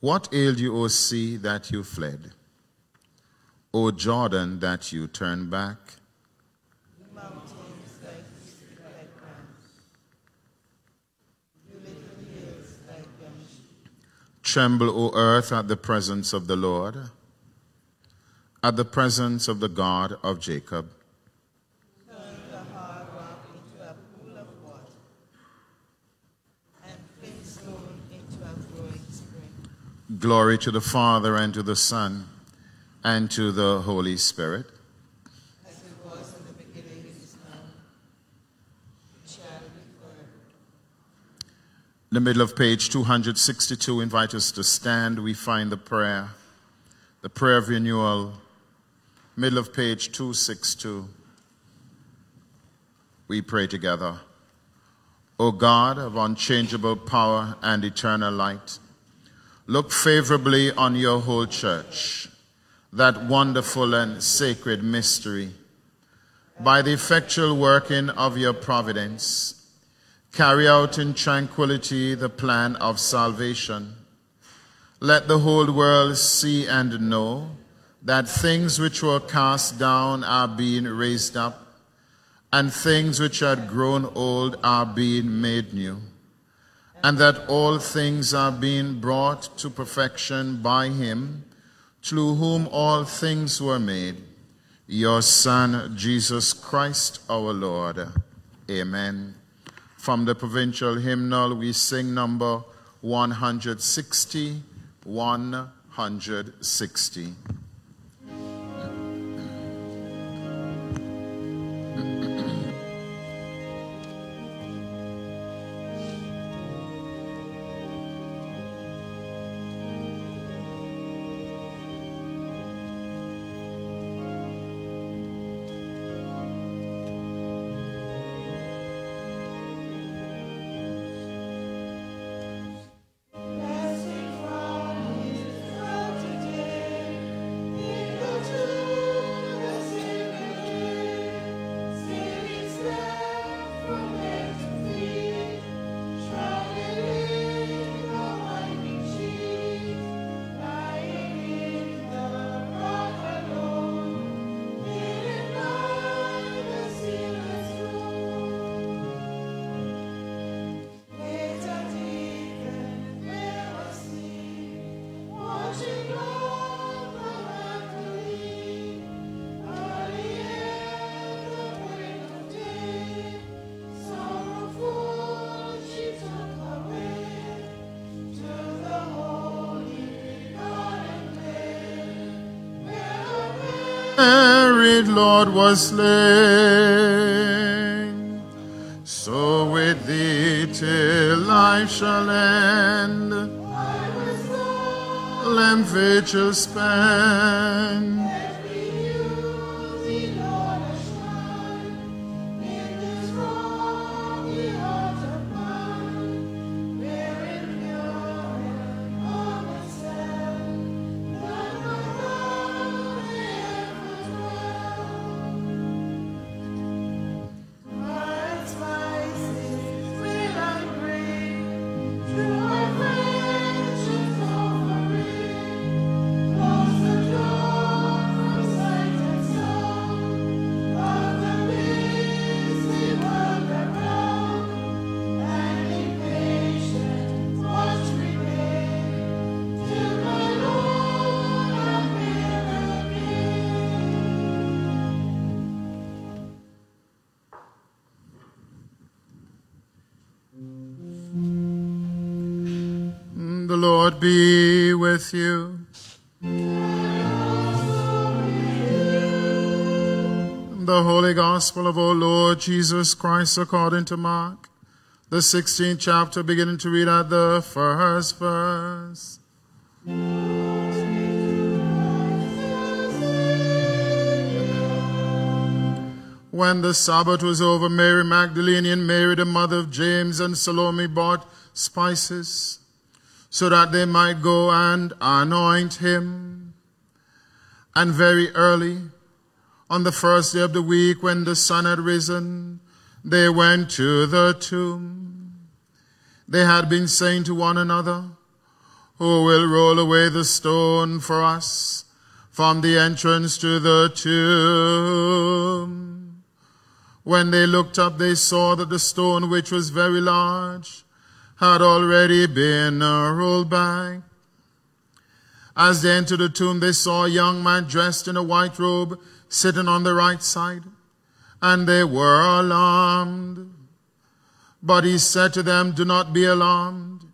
What ailed you, O sea, that you fled? O Jordan, that you turn back? Tremble, O earth, at the presence of the Lord, at the presence of the God of Jacob. Glory to the Father, and to the Son, and to the Holy Spirit. As it was in the beginning, is now, shall be forever. In the middle of page 262, invite us to stand. We find the prayer, the prayer of renewal. Middle of page 262. We pray together. O God of unchangeable power and eternal light, look favorably on your whole church, that wonderful and sacred mystery. By the effectual working of your providence, carry out in tranquility the plan of salvation. Let the whole world see and know that things which were cast down are being raised up, and things which had grown old are being made new, and that all things are being brought to perfection by him, through whom all things were made, your Son, Jesus Christ our Lord. Amen. From the provincial hymnal, we sing number 160, 160. Was slain. So with thee till life shall end, length it shall spend. Be with you. The Holy Gospel of our Lord Jesus Christ according to Mark, the 16th chapter, beginning to read at the first verse. When the Sabbath was over, Mary Magdalene and Mary, the mother of James and Salome, bought spices so that they might go and anoint him. And very early, on the first day of the week, when the sun had risen, they went to the tomb. They had been saying to one another, Who will roll away the stone for us from the entrance to the tomb? When they looked up, they saw that the stone, which was very large, had already been uh, rolled back. As they entered the tomb, they saw a young man dressed in a white robe sitting on the right side, and they were alarmed. But he said to them, Do not be alarmed.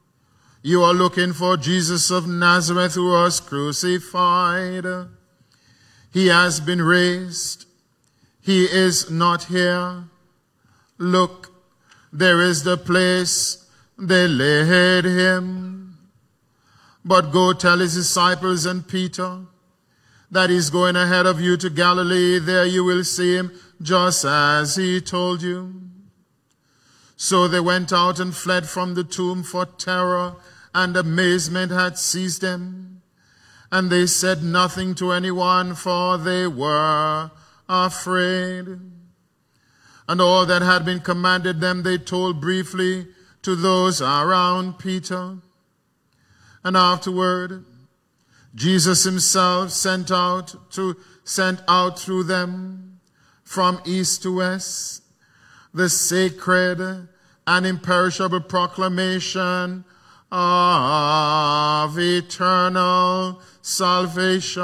You are looking for Jesus of Nazareth who was crucified. He has been raised. He is not here. Look, there is the place they laid him. But go tell his disciples and Peter that he's going ahead of you to Galilee. There you will see him just as he told you. So they went out and fled from the tomb for terror and amazement had seized them. And they said nothing to anyone for they were afraid. And all that had been commanded them they told briefly to those around Peter. And afterward, Jesus himself sent out to, sent out through them from east to west the sacred and imperishable proclamation of eternal salvation.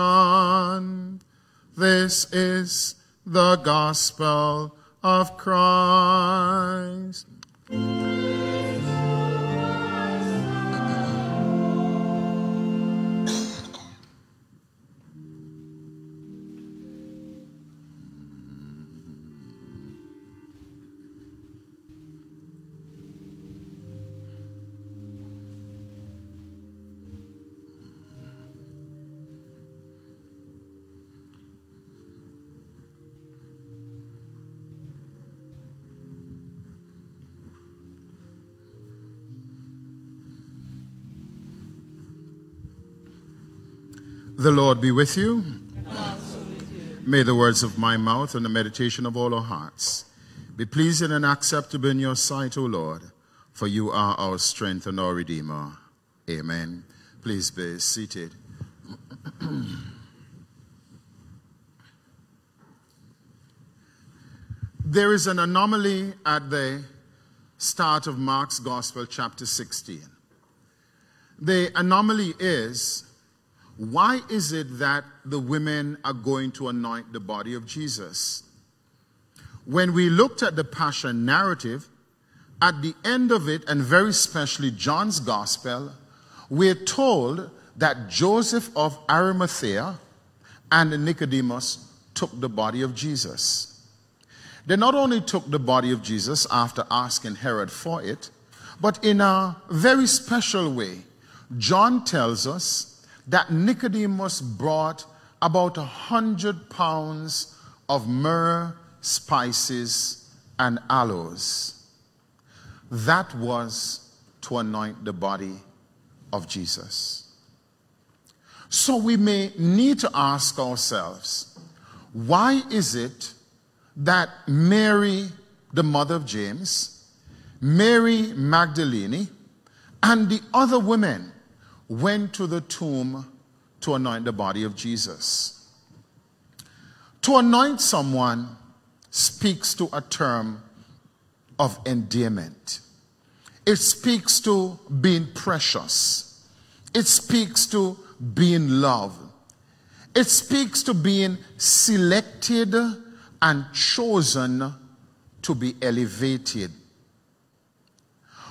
This is the gospel of Christ. The Lord be with you. May the words of my mouth and the meditation of all our hearts be pleasing and acceptable in your sight, O Lord, for you are our strength and our Redeemer. Amen. Please be seated. <clears throat> there is an anomaly at the start of Mark's Gospel, chapter 16. The anomaly is why is it that the women are going to anoint the body of Jesus? When we looked at the Passion narrative, at the end of it, and very especially John's Gospel, we're told that Joseph of Arimathea and Nicodemus took the body of Jesus. They not only took the body of Jesus after asking Herod for it, but in a very special way. John tells us that Nicodemus brought about a hundred pounds of myrrh, spices, and aloes. That was to anoint the body of Jesus. So we may need to ask ourselves why is it that Mary, the mother of James, Mary Magdalene, and the other women went to the tomb to anoint the body of Jesus? To anoint someone speaks to a term of endearment. It speaks to being precious. It speaks to being loved. It speaks to being selected and chosen to be elevated.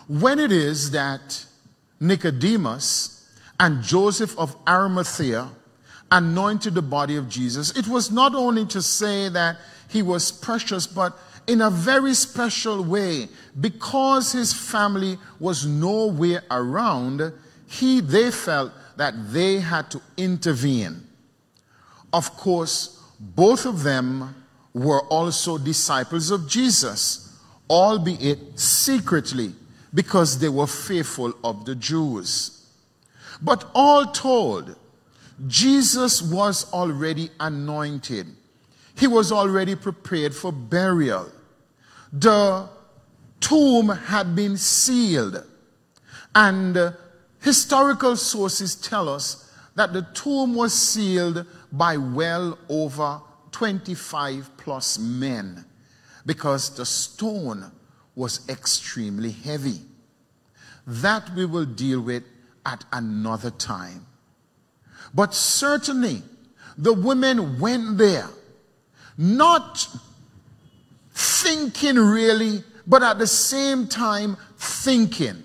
When it is that Nicodemus and Joseph of Arimathea anointed the body of Jesus, it was not only to say that he was precious, but in a very special way, because his family was nowhere around, he, they felt that they had to intervene. Of course, both of them were also disciples of Jesus, albeit secretly, because they were fearful of the Jews. But all told, Jesus was already anointed. He was already prepared for burial. The tomb had been sealed. And historical sources tell us that the tomb was sealed by well over 25 plus men because the stone was extremely heavy. That we will deal with at another time. But certainly, the women went there not thinking really, but at the same time thinking,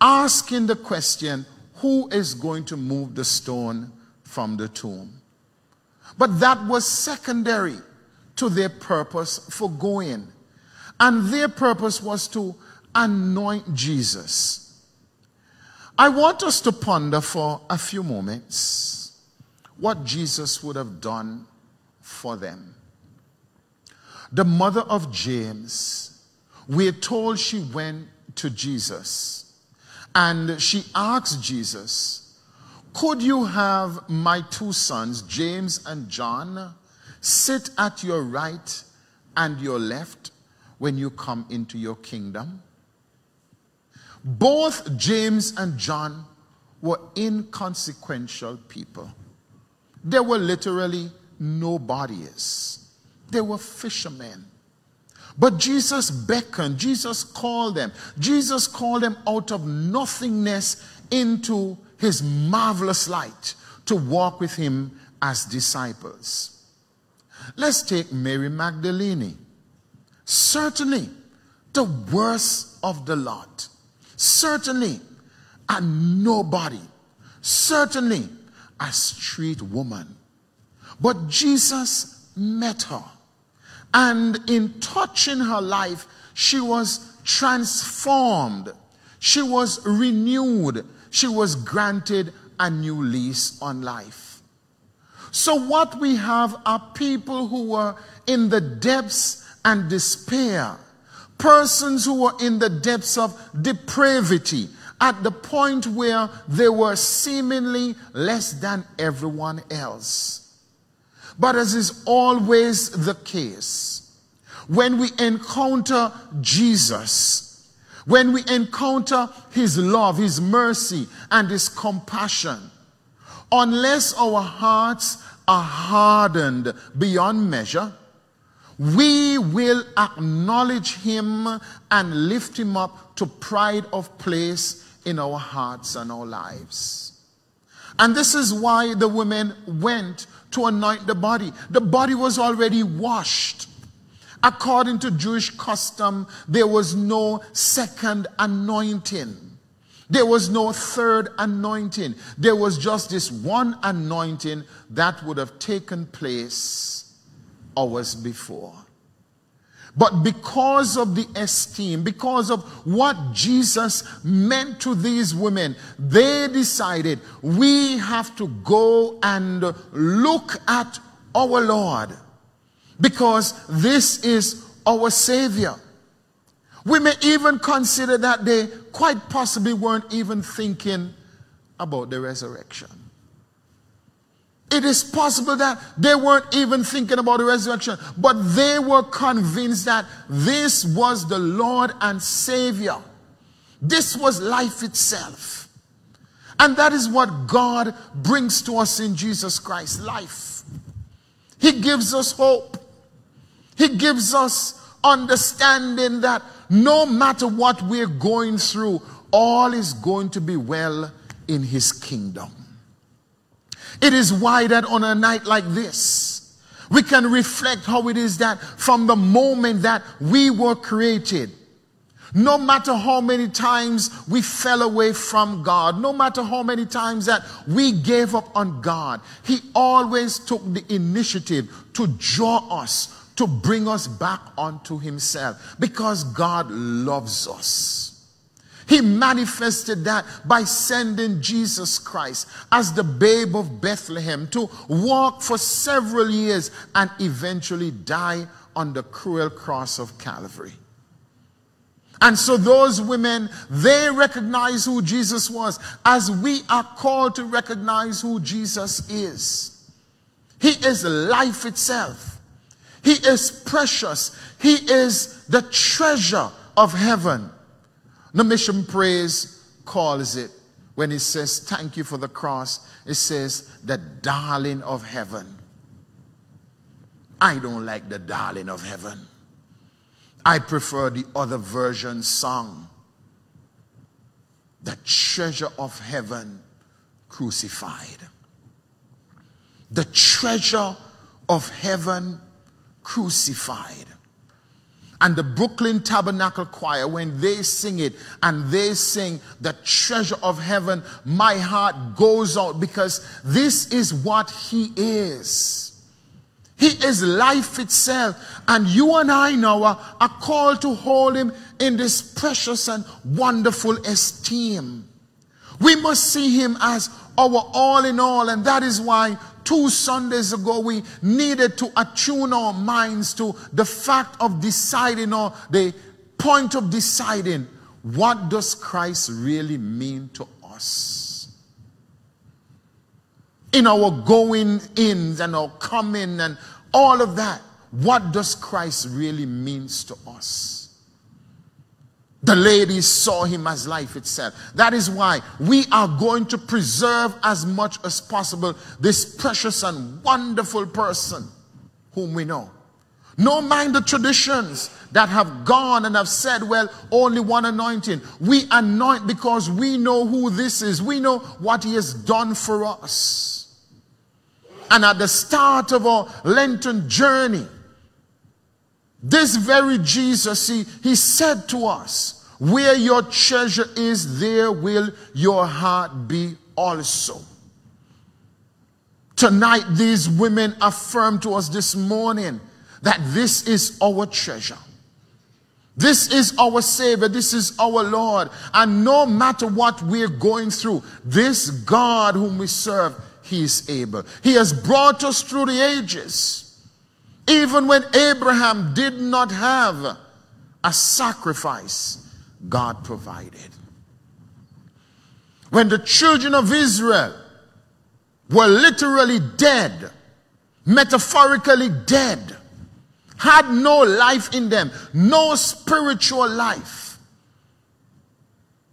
asking the question who is going to move the stone from the tomb? But that was secondary to their purpose for going. And their purpose was to anoint Jesus. I want us to ponder for a few moments what Jesus would have done for them. The mother of James, we're told she went to Jesus and she asked Jesus, could you have my two sons, James and John, sit at your right and your left when you come into your kingdom? Both James and John were inconsequential people. They were literally nobodies. They were fishermen. But Jesus beckoned, Jesus called them. Jesus called them out of nothingness into his marvelous light to walk with him as disciples. Let's take Mary Magdalene. Certainly, the worst of the lot. Certainly, a nobody. Certainly, a street woman. But Jesus met her. And in touching her life, she was transformed. She was renewed she was granted a new lease on life. So, what we have are people who were in the depths and despair, persons who were in the depths of depravity, at the point where they were seemingly less than everyone else. But as is always the case, when we encounter Jesus, when we encounter His love, His mercy, and His compassion, unless our hearts are hardened beyond measure, we will acknowledge Him and lift Him up to pride of place in our hearts and our lives. And this is why the women went to anoint the body. The body was already washed. According to Jewish custom, there was no second anointing. There was no third anointing. There was just this one anointing that would have taken place hours before. But because of the esteem, because of what Jesus meant to these women, they decided we have to go and look at our Lord because this is our Savior. We may even consider that they quite possibly weren't even thinking about the resurrection. It is possible that they weren't even thinking about the resurrection, but they were convinced that this was the Lord and Savior. This was life itself. And that is what God brings to us in Jesus Christ life. He gives us hope, He gives us understanding that no matter what we're going through, all is going to be well in His kingdom. It is why that on a night like this, we can reflect how it is that from the moment that we were created, no matter how many times we fell away from God, no matter how many times that we gave up on God, He always took the initiative to draw us, to bring us back onto Himself, because God loves us. He manifested that by sending Jesus Christ as the babe of Bethlehem to walk for several years and eventually die on the cruel cross of Calvary. And so those women, they recognize who Jesus was as we are called to recognize who Jesus is. He is life itself. He is precious. He is the treasure of heaven. The mission praise calls it when it says, Thank you for the cross, it says, The darling of heaven. I don't like the darling of heaven. I prefer the other version song. The treasure of heaven crucified. The treasure of heaven crucified and the Brooklyn Tabernacle Choir, when they sing it and they sing the treasure of heaven, my heart goes out because this is what He is. He is life itself. And you and I now are, are called to hold Him in this precious and wonderful esteem. We must see Him as our all in all, and that is why two Sundays ago, we needed to attune our minds to the fact of deciding or the point of deciding what does Christ really mean to us? In our going ins and our coming and all of that, what does Christ really means to us? The ladies saw him as life itself. That is why we are going to preserve as much as possible this precious and wonderful person whom we know. No mind the traditions that have gone and have said, well, only one anointing. We anoint because we know who this is. We know what he has done for us. And at the start of our Lenten journey, this very Jesus, he, he said to us, Where your treasure is, there will your heart be also. Tonight, these women affirm to us this morning that this is our treasure. This is our Savior. This is our Lord. And no matter what we're going through, this God whom we serve, He is able. He has brought us through the ages. Even when Abraham did not have a sacrifice, God provided. When the children of Israel were literally dead, metaphorically dead, had no life in them, no spiritual life,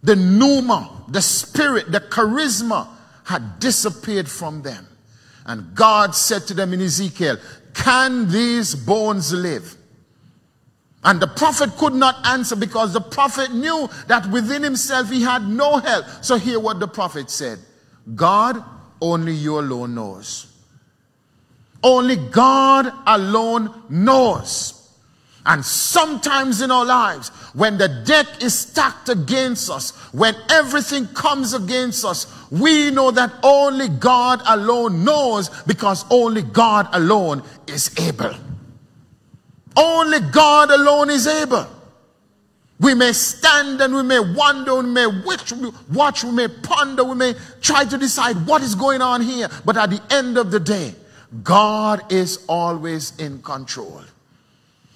the pneuma, the spirit, the charisma had disappeared from them. And God said to them in Ezekiel, can these bones live? And the prophet could not answer because the prophet knew that within himself he had no help. So hear what the prophet said God, only you alone knows. Only God alone knows. And sometimes in our lives, when the deck is stacked against us, when everything comes against us, we know that only God alone knows because only God alone is able. Only God alone is able. We may stand and we may wonder, we may watch, we may ponder, we may try to decide what is going on here. But at the end of the day, God is always in control.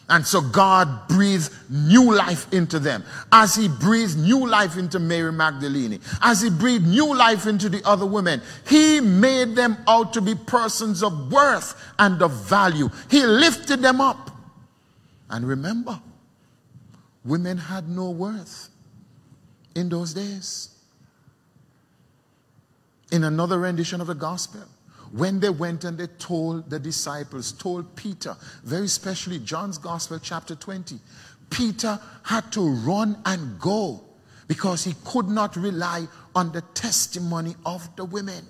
And so God breathed new life into them. As he breathed new life into Mary Magdalene, as he breathed new life into the other women, he made them out to be persons of worth and of value. He lifted them up. And remember, women had no worth in those days. In another rendition of the gospel, when they went and they told the disciples, told Peter, very specially John's Gospel, chapter 20, Peter had to run and go because he could not rely on the testimony of the women.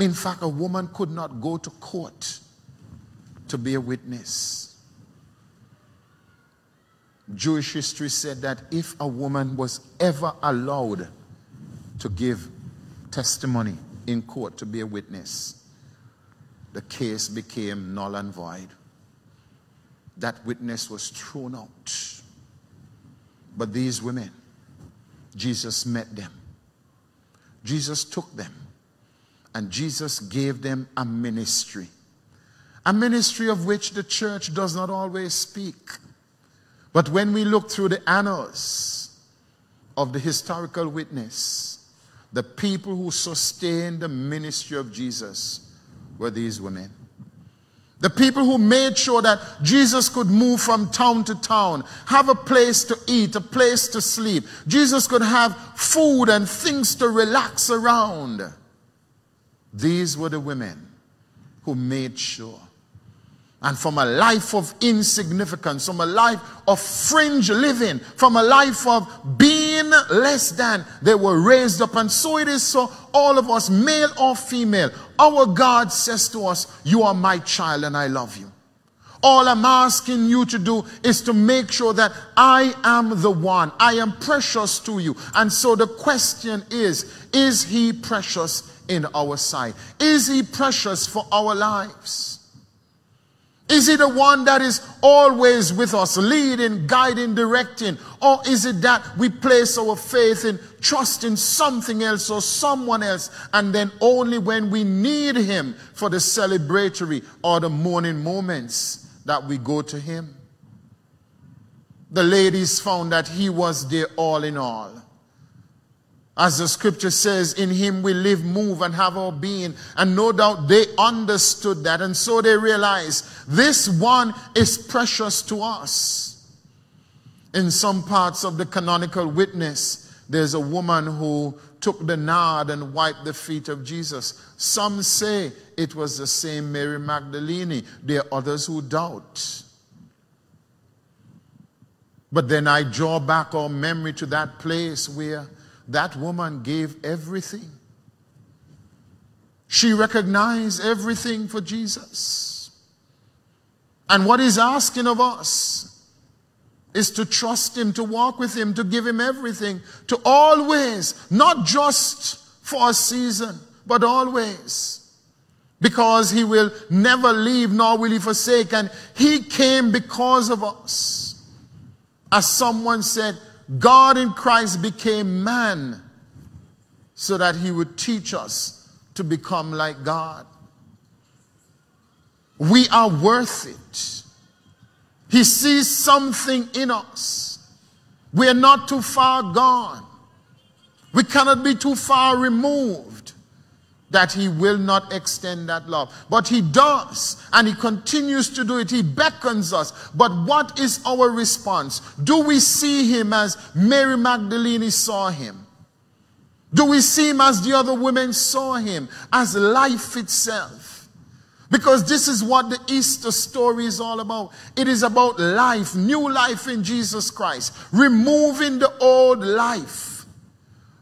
In fact, a woman could not go to court to be a witness. Jewish history said that if a woman was ever allowed to give testimony, in court to be a witness, the case became null and void. That witness was thrown out. But these women, Jesus met them. Jesus took them. And Jesus gave them a ministry. A ministry of which the church does not always speak. But when we look through the annals of the historical witness, the people who sustained the ministry of Jesus were these women. The people who made sure that Jesus could move from town to town, have a place to eat, a place to sleep. Jesus could have food and things to relax around. These were the women who made sure and from a life of insignificance, from a life of fringe living, from a life of being less than, they were raised up. And so it is for all of us, male or female. Our God says to us, You are my child and I love you. All I'm asking you to do is to make sure that I am the one. I am precious to you. And so the question is, is he precious in our sight? Is he precious for our lives? Is he the one that is always with us, leading, guiding, directing? Or is it that we place our faith in trust in something else or someone else, and then only when we need him for the celebratory or the mourning moments that we go to him? The ladies found that he was their all in all. As the scripture says, in him we live, move, and have our being. And no doubt they understood that. And so they realized this one is precious to us. In some parts of the canonical witness, there's a woman who took the nard and wiped the feet of Jesus. Some say it was the same Mary Magdalene. There are others who doubt. But then I draw back our memory to that place where that woman gave everything. She recognized everything for Jesus. And what he's asking of us is to trust him, to walk with him, to give him everything, to always, not just for a season, but always. Because he will never leave, nor will he forsake. And he came because of us. As someone said, God in Christ became man so that he would teach us to become like God. We are worth it. He sees something in us. We are not too far gone. We cannot be too far removed that he will not extend that love. But he does, and he continues to do it. He beckons us. But what is our response? Do we see him as Mary Magdalene saw him? Do we see him as the other women saw him, as life itself? Because this is what the Easter story is all about. It is about life, new life in Jesus Christ, removing the old life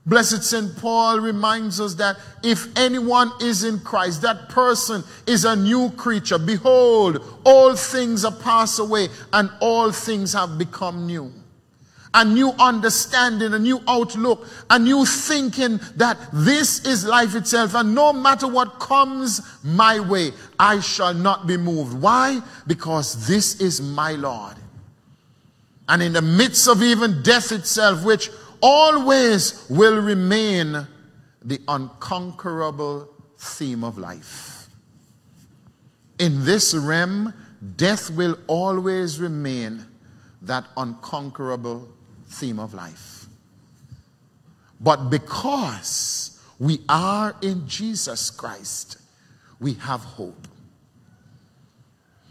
Blessed St. Paul reminds us that if anyone is in Christ, that person is a new creature. Behold, all things are passed away and all things have become new. a new understanding, a new outlook, a new thinking that this is life itself. And no matter what comes my way, I shall not be moved. Why? Because this is my Lord. And in the midst of even death itself, which always will remain the unconquerable theme of life. In this realm, death will always remain that unconquerable theme of life. But because we are in Jesus Christ, we have hope.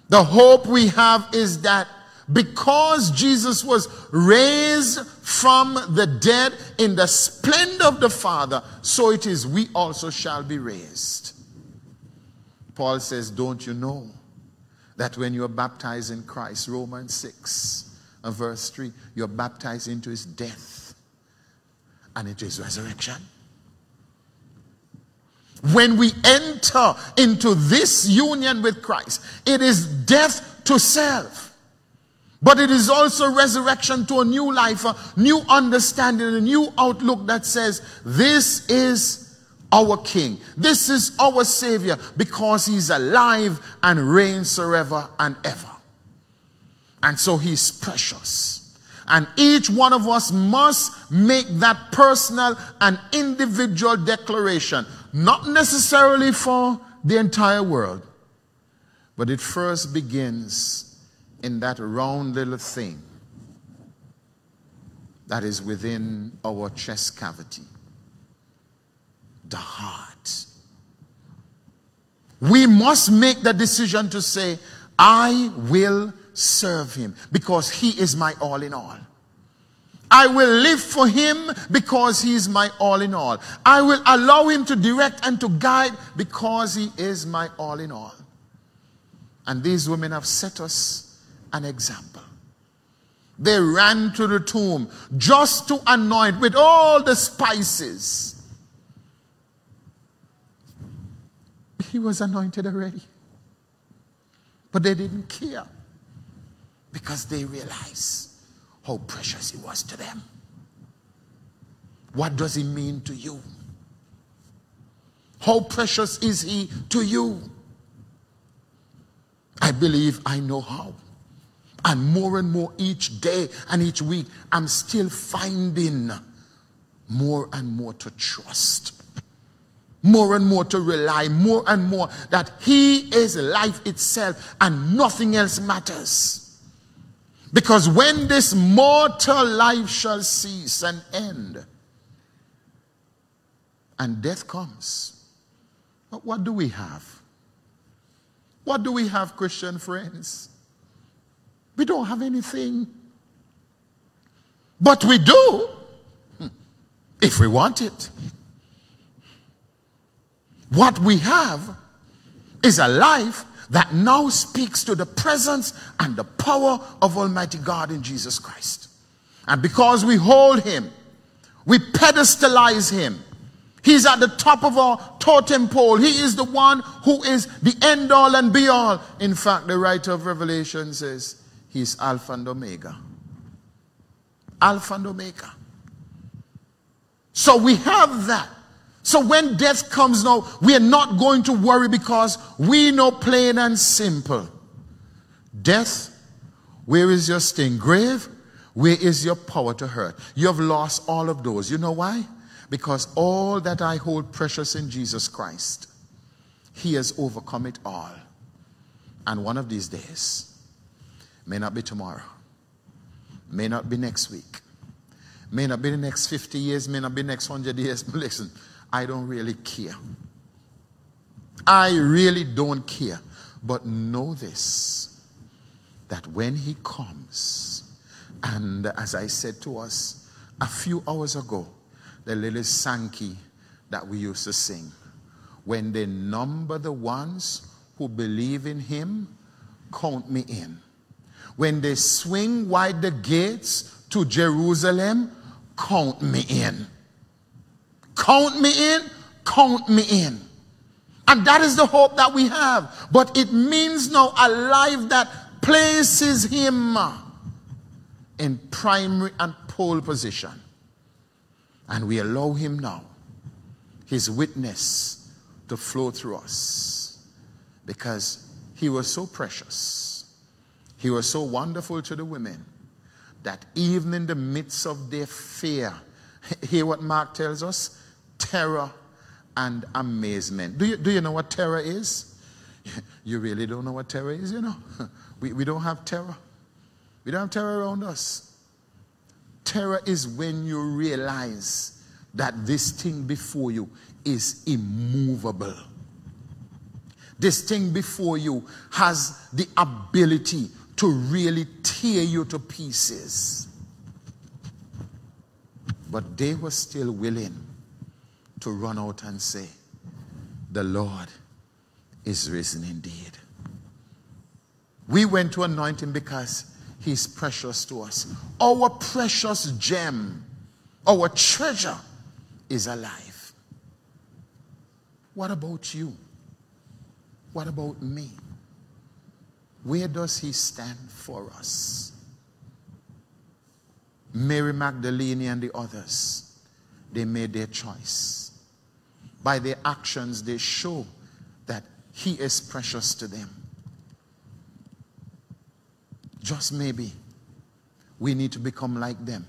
The hope we have is that because Jesus was raised from the dead in the splendor of the Father, so it is we also shall be raised. Paul says, Don't you know that when you are baptized in Christ, Romans 6, and verse 3, you're baptized into his death and into his resurrection. When we enter into this union with Christ, it is death to self. But it is also resurrection to a new life, a new understanding, a new outlook that says, This is our King. This is our Savior because He's alive and reigns forever and ever. And so he's precious. And each one of us must make that personal and individual declaration, not necessarily for the entire world, but it first begins in that round little thing that is within our chest cavity the heart. We must make the decision to say, I will serve him because he is my all in all. I will live for him because he is my all in all. I will allow him to direct and to guide because he is my all in all. And these women have set us an example. They ran to the tomb just to anoint with all the spices. He was anointed already. But they didn't care because they realized how precious he was to them. What does he mean to you? How precious is he to you? I believe I know how. And more and more each day and each week, I'm still finding more and more to trust, more and more to rely, more and more that He is life itself and nothing else matters. Because when this mortal life shall cease and end, and death comes, what do we have? What do we have, Christian friends? We don't have anything. But we do hmm, if we want it. What we have is a life that now speaks to the presence and the power of Almighty God in Jesus Christ. And because we hold him, we pedestalize him. He's at the top of our totem pole. He is the one who is the end all and be all. In fact, the writer of Revelation says he's Alpha and Omega. Alpha and Omega. So we have that. So when death comes now, we are not going to worry because we know plain and simple. Death, where is your sting? Grave, where is your power to hurt? You have lost all of those. You know why? Because all that I hold precious in Jesus Christ, He has overcome it all. And one of these days, may not be tomorrow, may not be next week, may not be the next 50 years, may not be next 100 years. <laughs> Listen, I don't really care. I really don't care. But know this that when he comes, and as I said to us a few hours ago, the little Sankey that we used to sing, when they number the ones who believe in him, count me in. When they swing wide the gates to Jerusalem, count me in. Count me in, count me in. And that is the hope that we have. But it means now a life that places him in primary and pole position. And we allow him now, his witness, to flow through us because he was so precious. He was so wonderful to the women that even in the midst of their fear, <laughs> hear what Mark tells us terror and amazement. Do you, do you know what terror is? <laughs> You really don't know what terror is, you know? <laughs> We, we don't have terror. We don't have terror around us. Terror is when you realize that this thing before you is immovable. This thing before you has the ability to really tear you to pieces. But they were still willing to run out and say, The Lord is risen indeed. We went to anoint him because he's precious to us. Our precious gem, our treasure is alive. What about you? What about me? Where does he stand for us? Mary Magdalene and the others, they made their choice. By their actions, they show that he is precious to them. Just maybe we need to become like them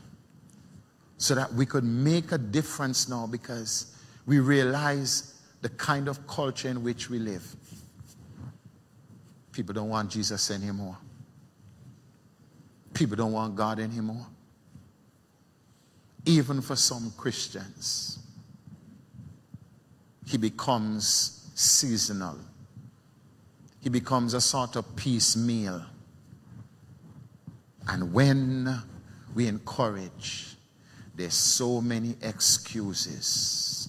so that we could make a difference now because we realize the kind of culture in which we live. People don't want Jesus anymore. People don't want God anymore. Even for some Christians, he becomes seasonal. He becomes a sort of piecemeal. And when we encourage, there's so many excuses.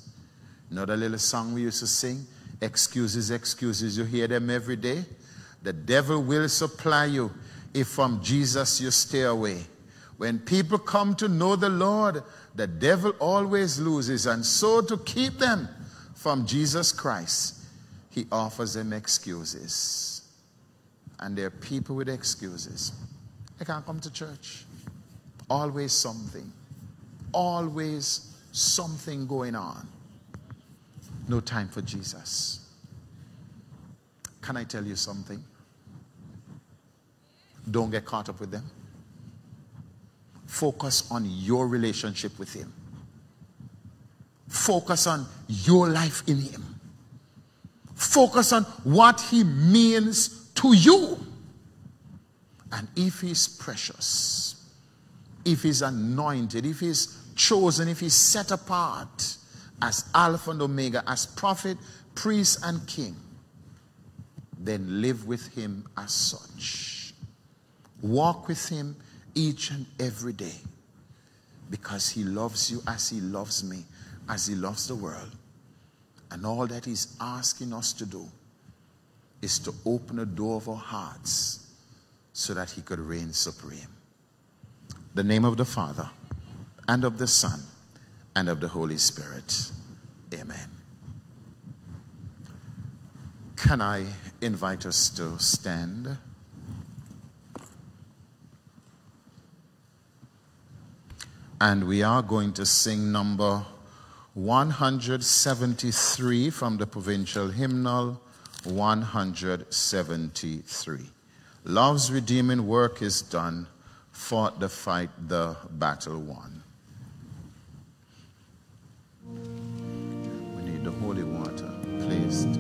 Another little song we used to sing excuses, excuses. You hear them every day. The devil will supply you if from Jesus you stay away. When people come to know the Lord, the devil always loses. And so, to keep them from Jesus Christ, he offers them excuses. And there are people with excuses. They can't come to church. Always something. Always something going on. No time for Jesus. Can I tell you something? Don't get caught up with them. Focus on your relationship with Him. Focus on your life in Him. Focus on what He means to you. And if He's precious, if He's anointed, if He's chosen, if He's set apart as Alpha and Omega, as prophet, priest, and king, then live with Him as such. Walk with Him each and every day because He loves you as He loves me, as He loves the world. And all that He's asking us to do is to open the door of our hearts so that He could reign supreme. The name of the Father, and of the Son, and of the Holy Spirit. Amen. Can I invite us to stand? And we are going to sing number 173 from the provincial hymnal 173. Love's redeeming work is done, fought the fight, the battle won. We need the holy water placed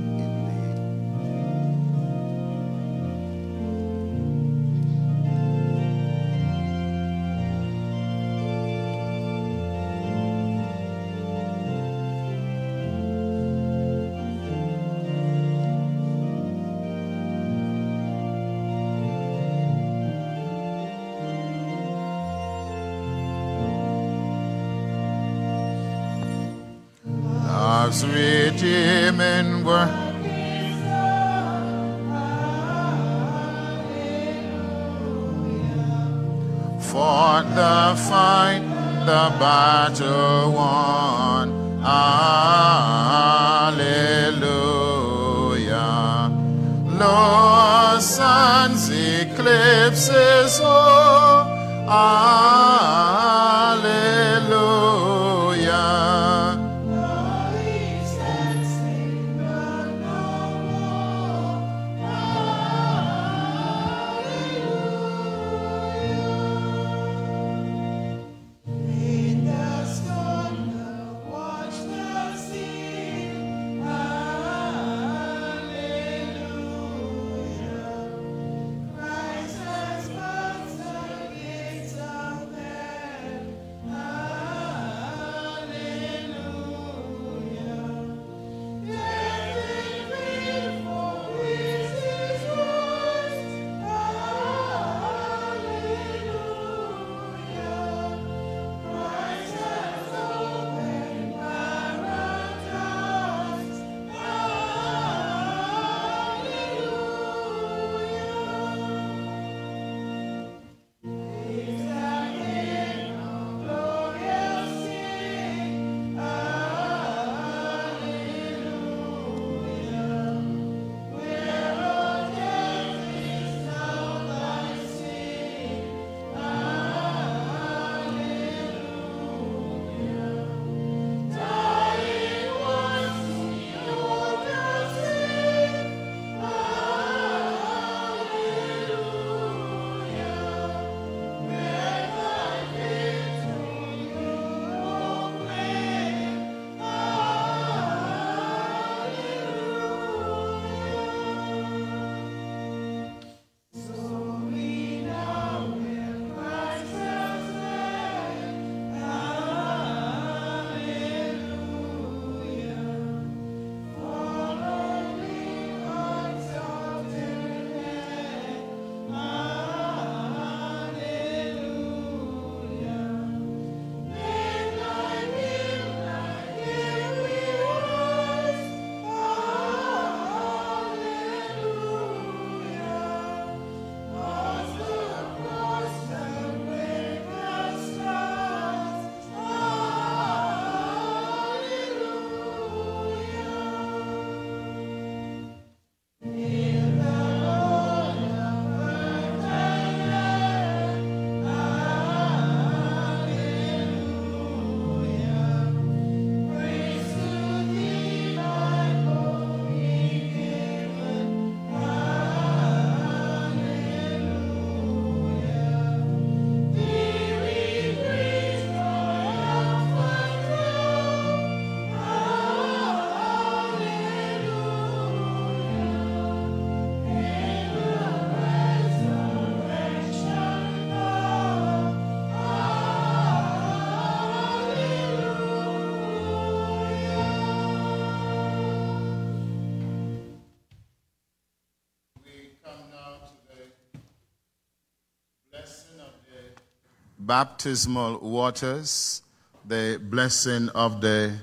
baptismal waters, the blessing of the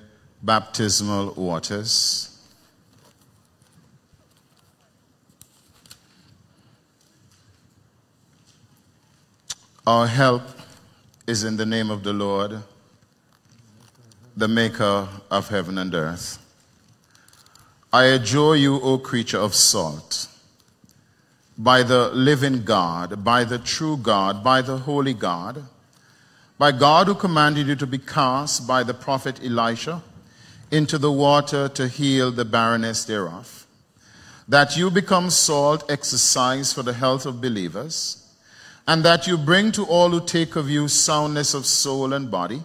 baptismal waters. Our help is in the name of the Lord, the maker of heaven and earth. I adjure you, O creature of salt, by the living God, by the true God, by the holy God, by God who commanded you to be cast by the prophet Elisha into the water to heal the barrenness thereof, that you become salt exorcised for the health of believers, and that you bring to all who take of you soundness of soul and body,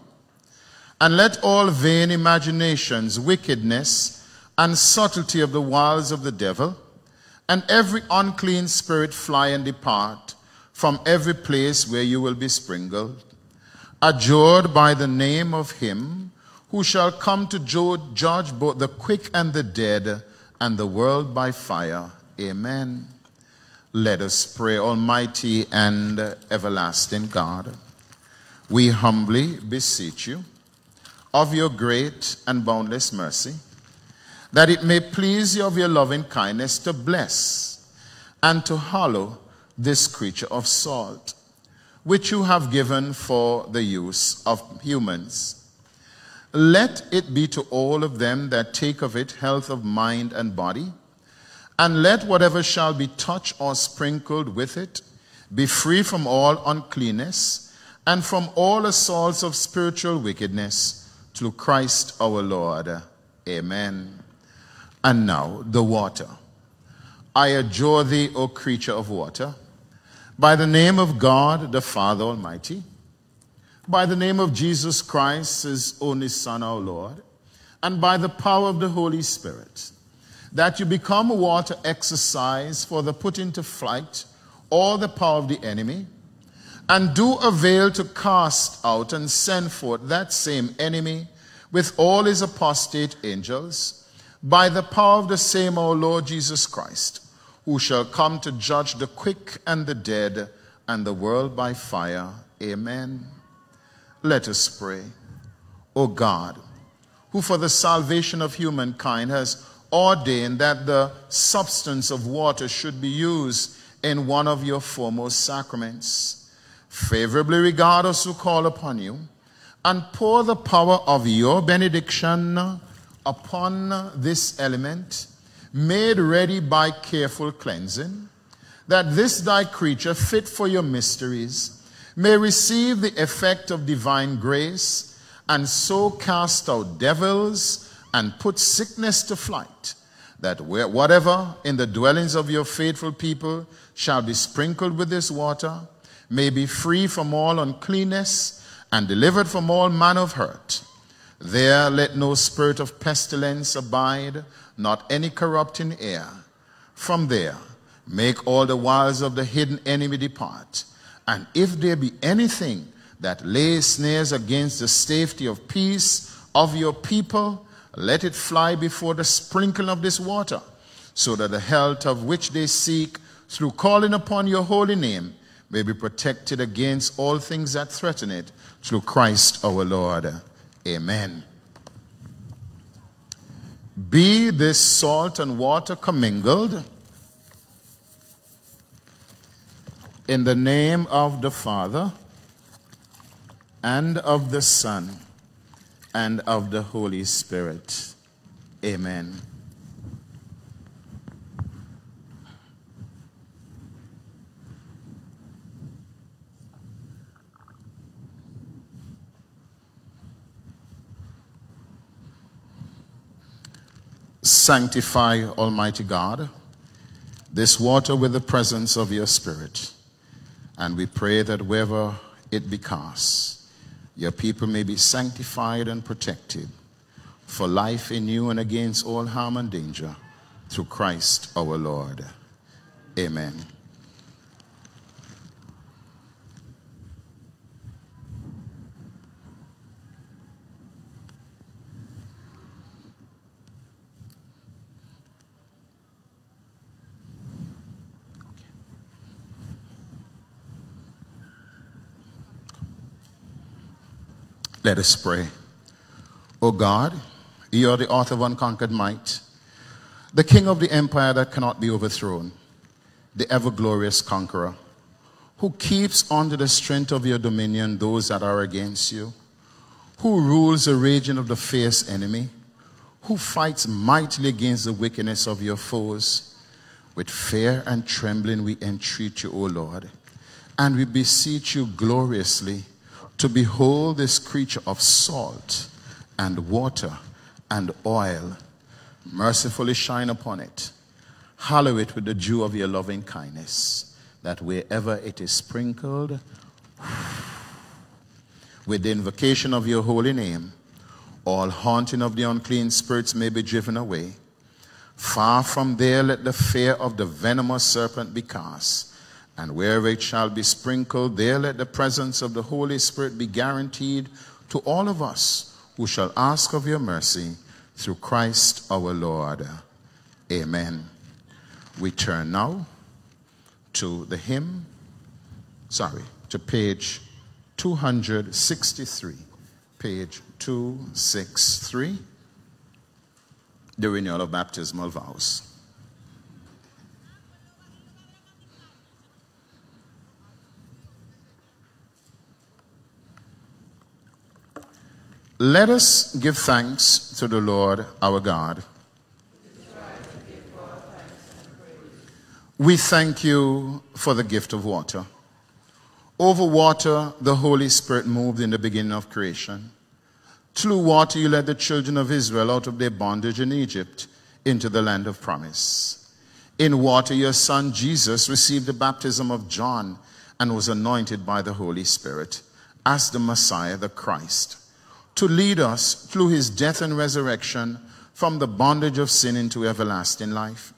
and let all vain imaginations, wickedness, and subtlety of the wiles of the devil, and every unclean spirit fly and depart from every place where you will be sprinkled, adjured by the name of him who shall come to judge both the quick and the dead and the world by fire. Amen. Let us pray, Almighty and everlasting God. We humbly beseech you of your great and boundless mercy that it may please you of your loving kindness to bless and to hallow this creature of salt, which you have given for the use of humans. Let it be to all of them that take of it health of mind and body, and let whatever shall be touched or sprinkled with it be free from all uncleanness and from all assaults of spiritual wickedness through Christ our Lord. Amen. And now the water. I adjure thee, O creature of water, by the name of God the Father Almighty, by the name of Jesus Christ, his only Son, our Lord, and by the power of the Holy Spirit, that you become a to exorcised for the putting to flight all the power of the enemy, and do avail to cast out and send forth that same enemy with all his apostate angels by the power of the same our Lord Jesus Christ, who shall come to judge the quick and the dead and the world by fire. Amen. Let us pray. O God, who for the salvation of humankind has ordained that the substance of water should be used in one of your foremost sacraments, favorably regard us who call upon you, and pour the power of your benediction upon this element, made ready by careful cleansing, that this thy creature, fit for your mysteries, may receive the effect of divine grace, and so cast out devils and put sickness to flight, that whatever in the dwellings of your faithful people shall be sprinkled with this water may be free from all uncleanness and delivered from all manner of hurt there let no spirit of pestilence abide, not any corrupting air. From there, make all the wiles of the hidden enemy depart. And if there be anything that lays snares against the safety of peace of your people, let it fly before the sprinkling of this water, so that the health of which they seek through calling upon your holy name may be protected against all things that threaten it through Christ our Lord. Amen. Be this salt and water commingled in the name of the Father and of the Son and of the Holy Spirit. Amen. Sanctify, Almighty God, this water with the presence of your Spirit. And we pray that wherever it be cast, your people may be sanctified and protected for life in you and against all harm and danger through Christ our Lord. Amen. Let us pray. O God, you are the author of unconquered might, the king of the empire that cannot be overthrown, the ever glorious conqueror, who keeps under the strength of your dominion those that are against you, who rules the region of the fierce enemy, who fights mightily against the wickedness of your foes. With fear and trembling we entreat you, O Lord, and we beseech you gloriously to behold this creature of salt and water and oil. Mercifully shine upon it. Hallow it with the dew of your loving kindness, that wherever it is sprinkled, with the invocation of your holy name, all haunting of the unclean spirits may be driven away. Far from there, let the fear of the venomous serpent be cast. And wherever it shall be sprinkled, there let the presence of the Holy Spirit be guaranteed to all of us who shall ask of your mercy through Christ our Lord. Amen. We turn now to the hymn, sorry, to page 263. Page 263, the renewal of baptismal vows. Let us give thanks to the Lord our God. We thank you for the gift of water. Over water, the Holy Spirit moved in the beginning of creation. Through water, you led the children of Israel out of their bondage in Egypt into the land of promise. In water, your son Jesus received the baptism of John and was anointed by the Holy Spirit as the Messiah, the Christ to lead us through his death and resurrection from the bondage of sin into everlasting life.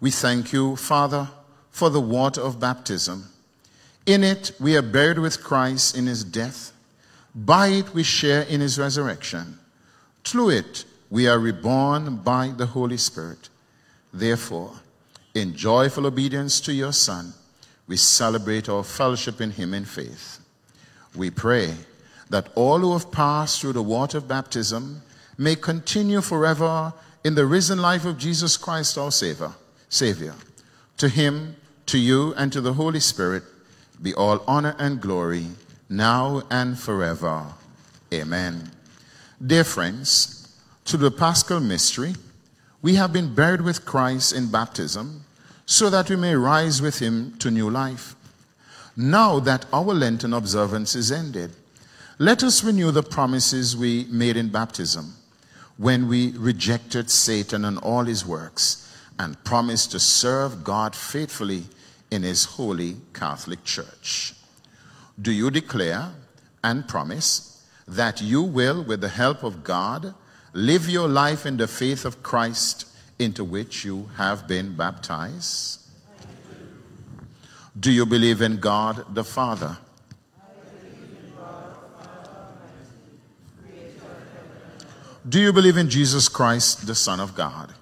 We thank you, Father, for the water of baptism. In it, we are buried with Christ in his death. By it, we share in his resurrection. Through it, we are reborn by the Holy Spirit. Therefore, in joyful obedience to your Son, we celebrate our fellowship in him in faith. We pray that all who have passed through the water of baptism may continue forever in the risen life of Jesus Christ, our Savior. Savior. To him, to you, and to the Holy Spirit be all honor and glory, now and forever. Amen. Dear friends, to the Paschal mystery, we have been buried with Christ in baptism so that we may rise with him to new life. Now that our Lenten observance is ended, let us renew the promises we made in baptism when we rejected Satan and all his works and promised to serve God faithfully in his holy Catholic Church. Do you declare and promise that you will, with the help of God, live your life in the faith of Christ into which you have been baptized? Do you believe in God the Father? Do you believe in Jesus Christ, the Son of God?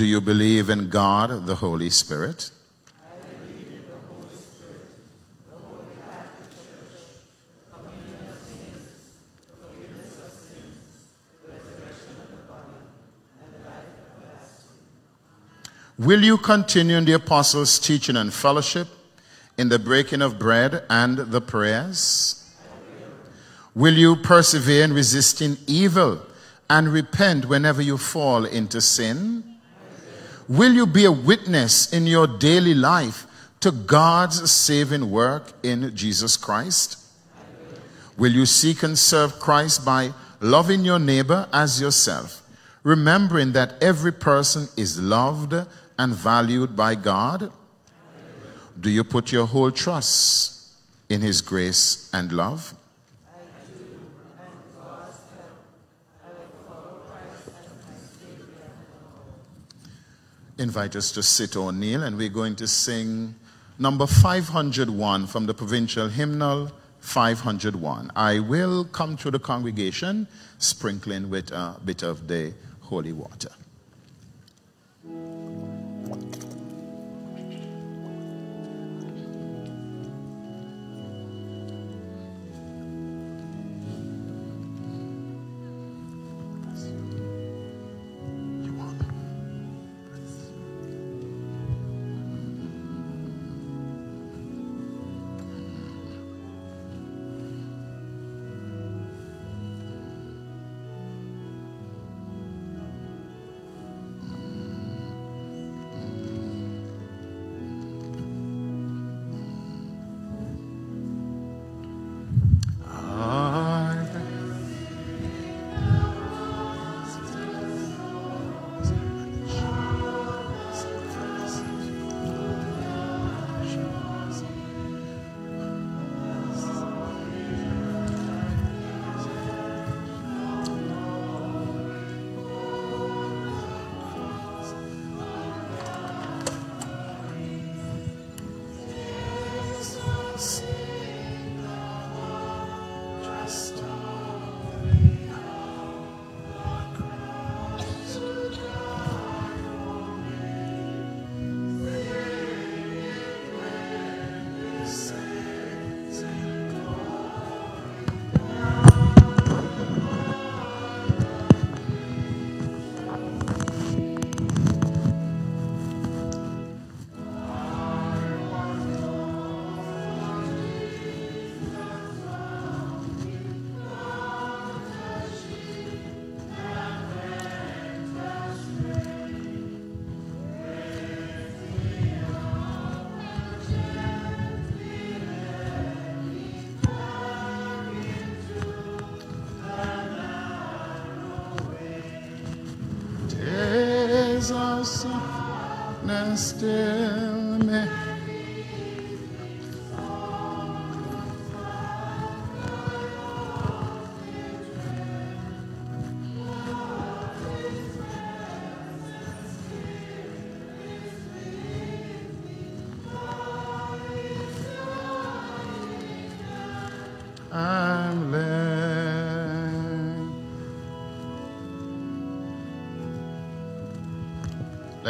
Do you believe in God, the Holy Spirit? Will you continue in the apostles' teaching and fellowship, in the breaking of bread and the prayers? Will you persevere in resisting evil and repent whenever you fall into sin? Will you be a witness in your daily life to God's saving work in Jesus Christ? Will you seek and serve Christ by loving your neighbor as yourself, remembering that every person is loved and valued by God? Do you put your whole trust in His grace and love? I do, and God's help, I invite us to sit or kneel, and we're going to sing number 501 from the provincial hymnal 501. I will come to the congregation sprinkling with a bit of the holy water.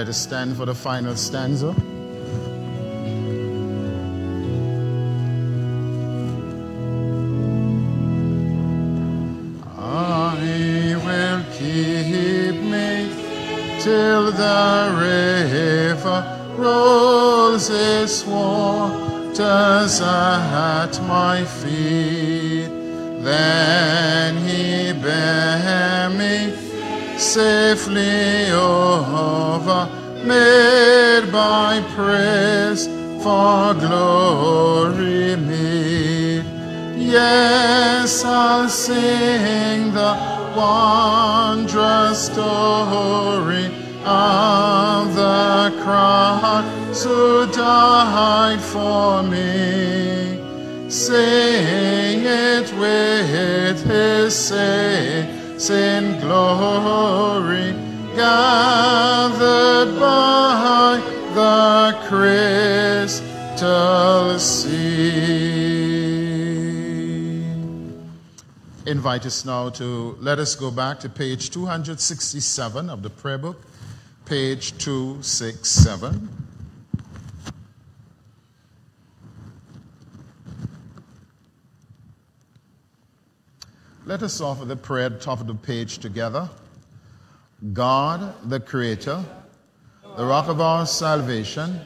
Let us stand for the final stanza. Invite us now to let us go back to page 267 of the prayer book, page 267. Let us offer the prayer at the top of the page together. God, the Creator, the rock of our salvation,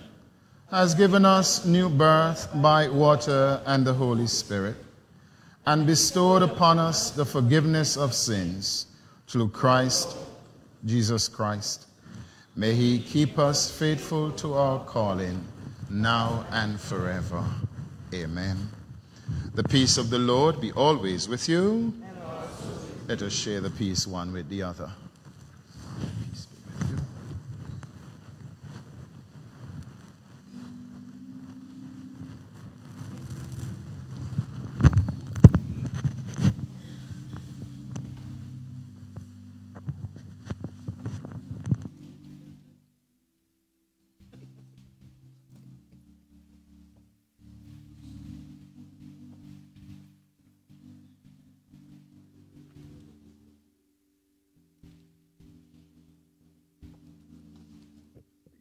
has given us new birth by water and the Holy Spirit, and bestowed upon us the forgiveness of sins through Christ, Jesus Christ. May He keep us faithful to our calling, now and forever. Amen. The peace of the Lord be always with you. Let us share the peace one with the other.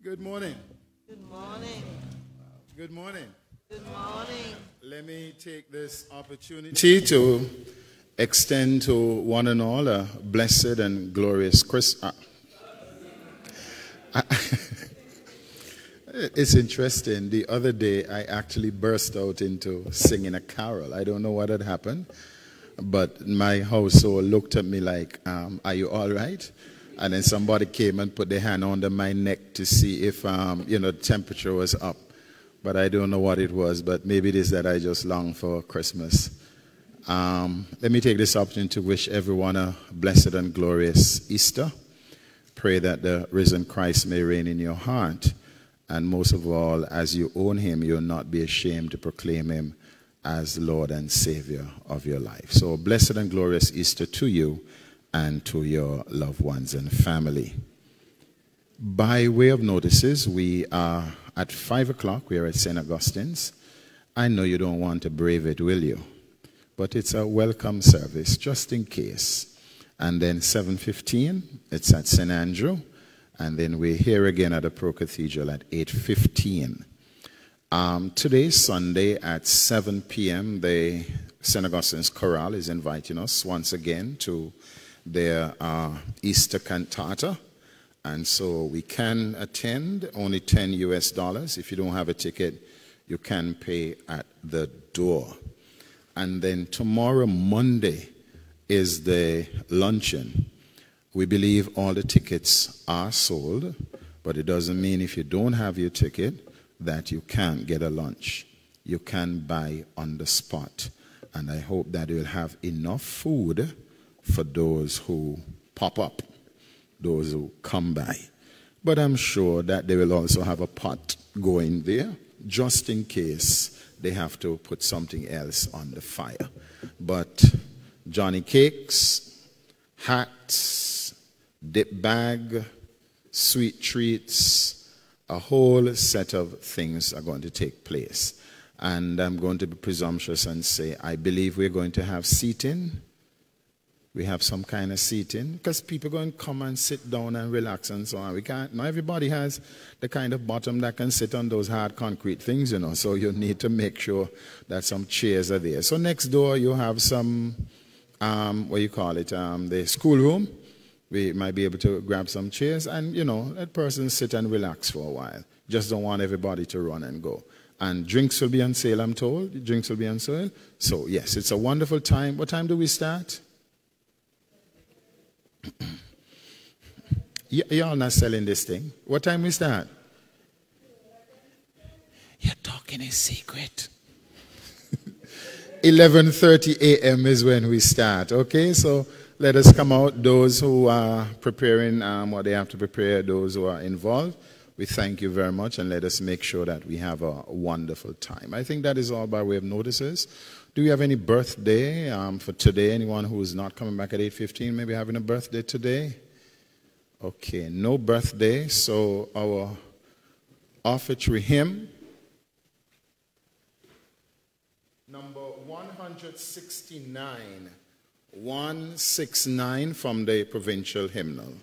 Good morning. Good morning. Good morning. Good morning. Let me take this opportunity to extend to one and all a blessed and glorious Christmas. <laughs> it's interesting. The other day, I actually burst out into singing a carol. I don't know what had happened, but my household looked at me like, um, Are you all right? And then somebody came and put their hand under my neck to see if, um, you know, the temperature was up. But I don't know what it was, but maybe it is that I just long for Christmas. Um, let me take this opportunity to wish everyone a blessed and glorious Easter. Pray that the risen Christ may reign in your heart. And most of all, as you own him, you'll not be ashamed to proclaim him as Lord and Savior of your life. So, blessed and glorious Easter to you and to your loved ones and family. By way of notices, we are at 5 o'clock. We are at St. Augustine's. I know you don't want to brave it, will you? But it's a welcome service, just in case. And then 7.15, it's at St. Andrew. And then we're here again at the Pro Cathedral at 8.15. Um, today, Sunday, at 7 p.m., the St. Augustine's Chorale is inviting us once again to their uh, Easter cantata. And so we can attend, only 10 US dollars. If you don't have a ticket, you can pay at the door. And then tomorrow, Monday, is the luncheon. We believe all the tickets are sold, but it doesn't mean if you don't have your ticket that you can't get a lunch. You can buy on the spot. And I hope that you'll have enough food for those who pop up, those who come by. But I'm sure that they will also have a pot going there just in case they have to put something else on the fire. But Johnny cakes, hats, dip bag, sweet treats, a whole set of things are going to take place. And I'm going to be presumptuous and say, I believe we're going to have seating we have some kind of seating because people going to come and sit down and relax and so on. We can't. Not everybody has the kind of bottom that can sit on those hard concrete things, you know. So you need to make sure that some chairs are there. So next door you have some, um, what you call it, um, the schoolroom. We might be able to grab some chairs and you know let person sit and relax for a while. Just don't want everybody to run and go. And drinks will be on sale, I'm told. Drinks will be on sale. So yes, it's a wonderful time. What time do we start? Y'all not selling this thing. What time we start? You're talking a secret. <laughs> 11:30 a.m. is when we start. Okay, so let us come out. Those who are preparing um, what they have to prepare, those who are involved, we thank you very much, and let us make sure that we have a wonderful time. I think that is all by way of notices. Do we have any birthday um, for today? Anyone who is not coming back at 8.15 maybe having a birthday today? Okay, no birthday. So our offertory hymn, number 169, 169 from the provincial hymnal.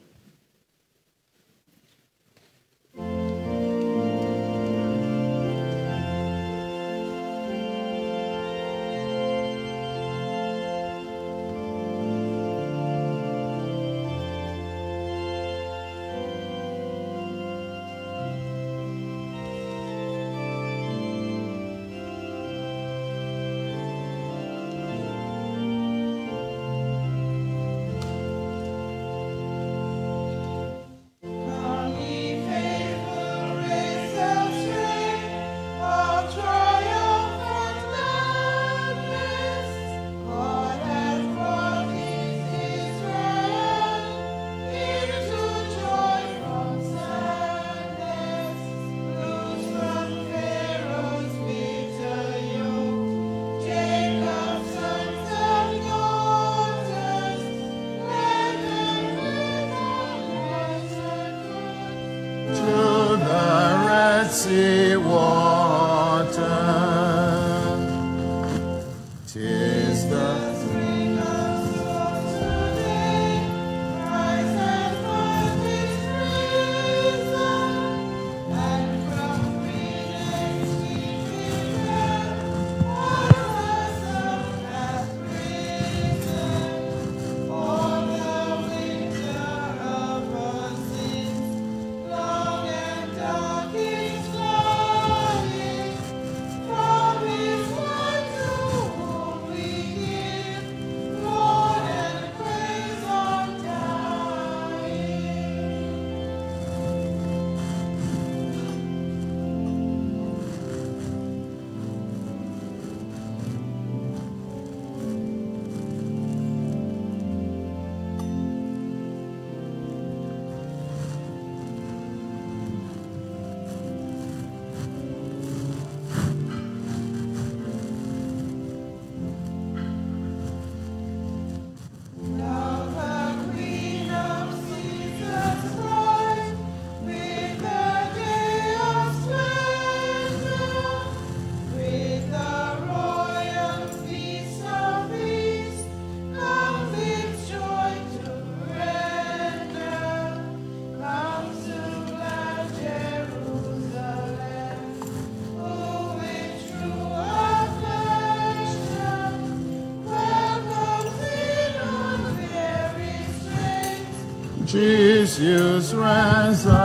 Jesus' resurrection.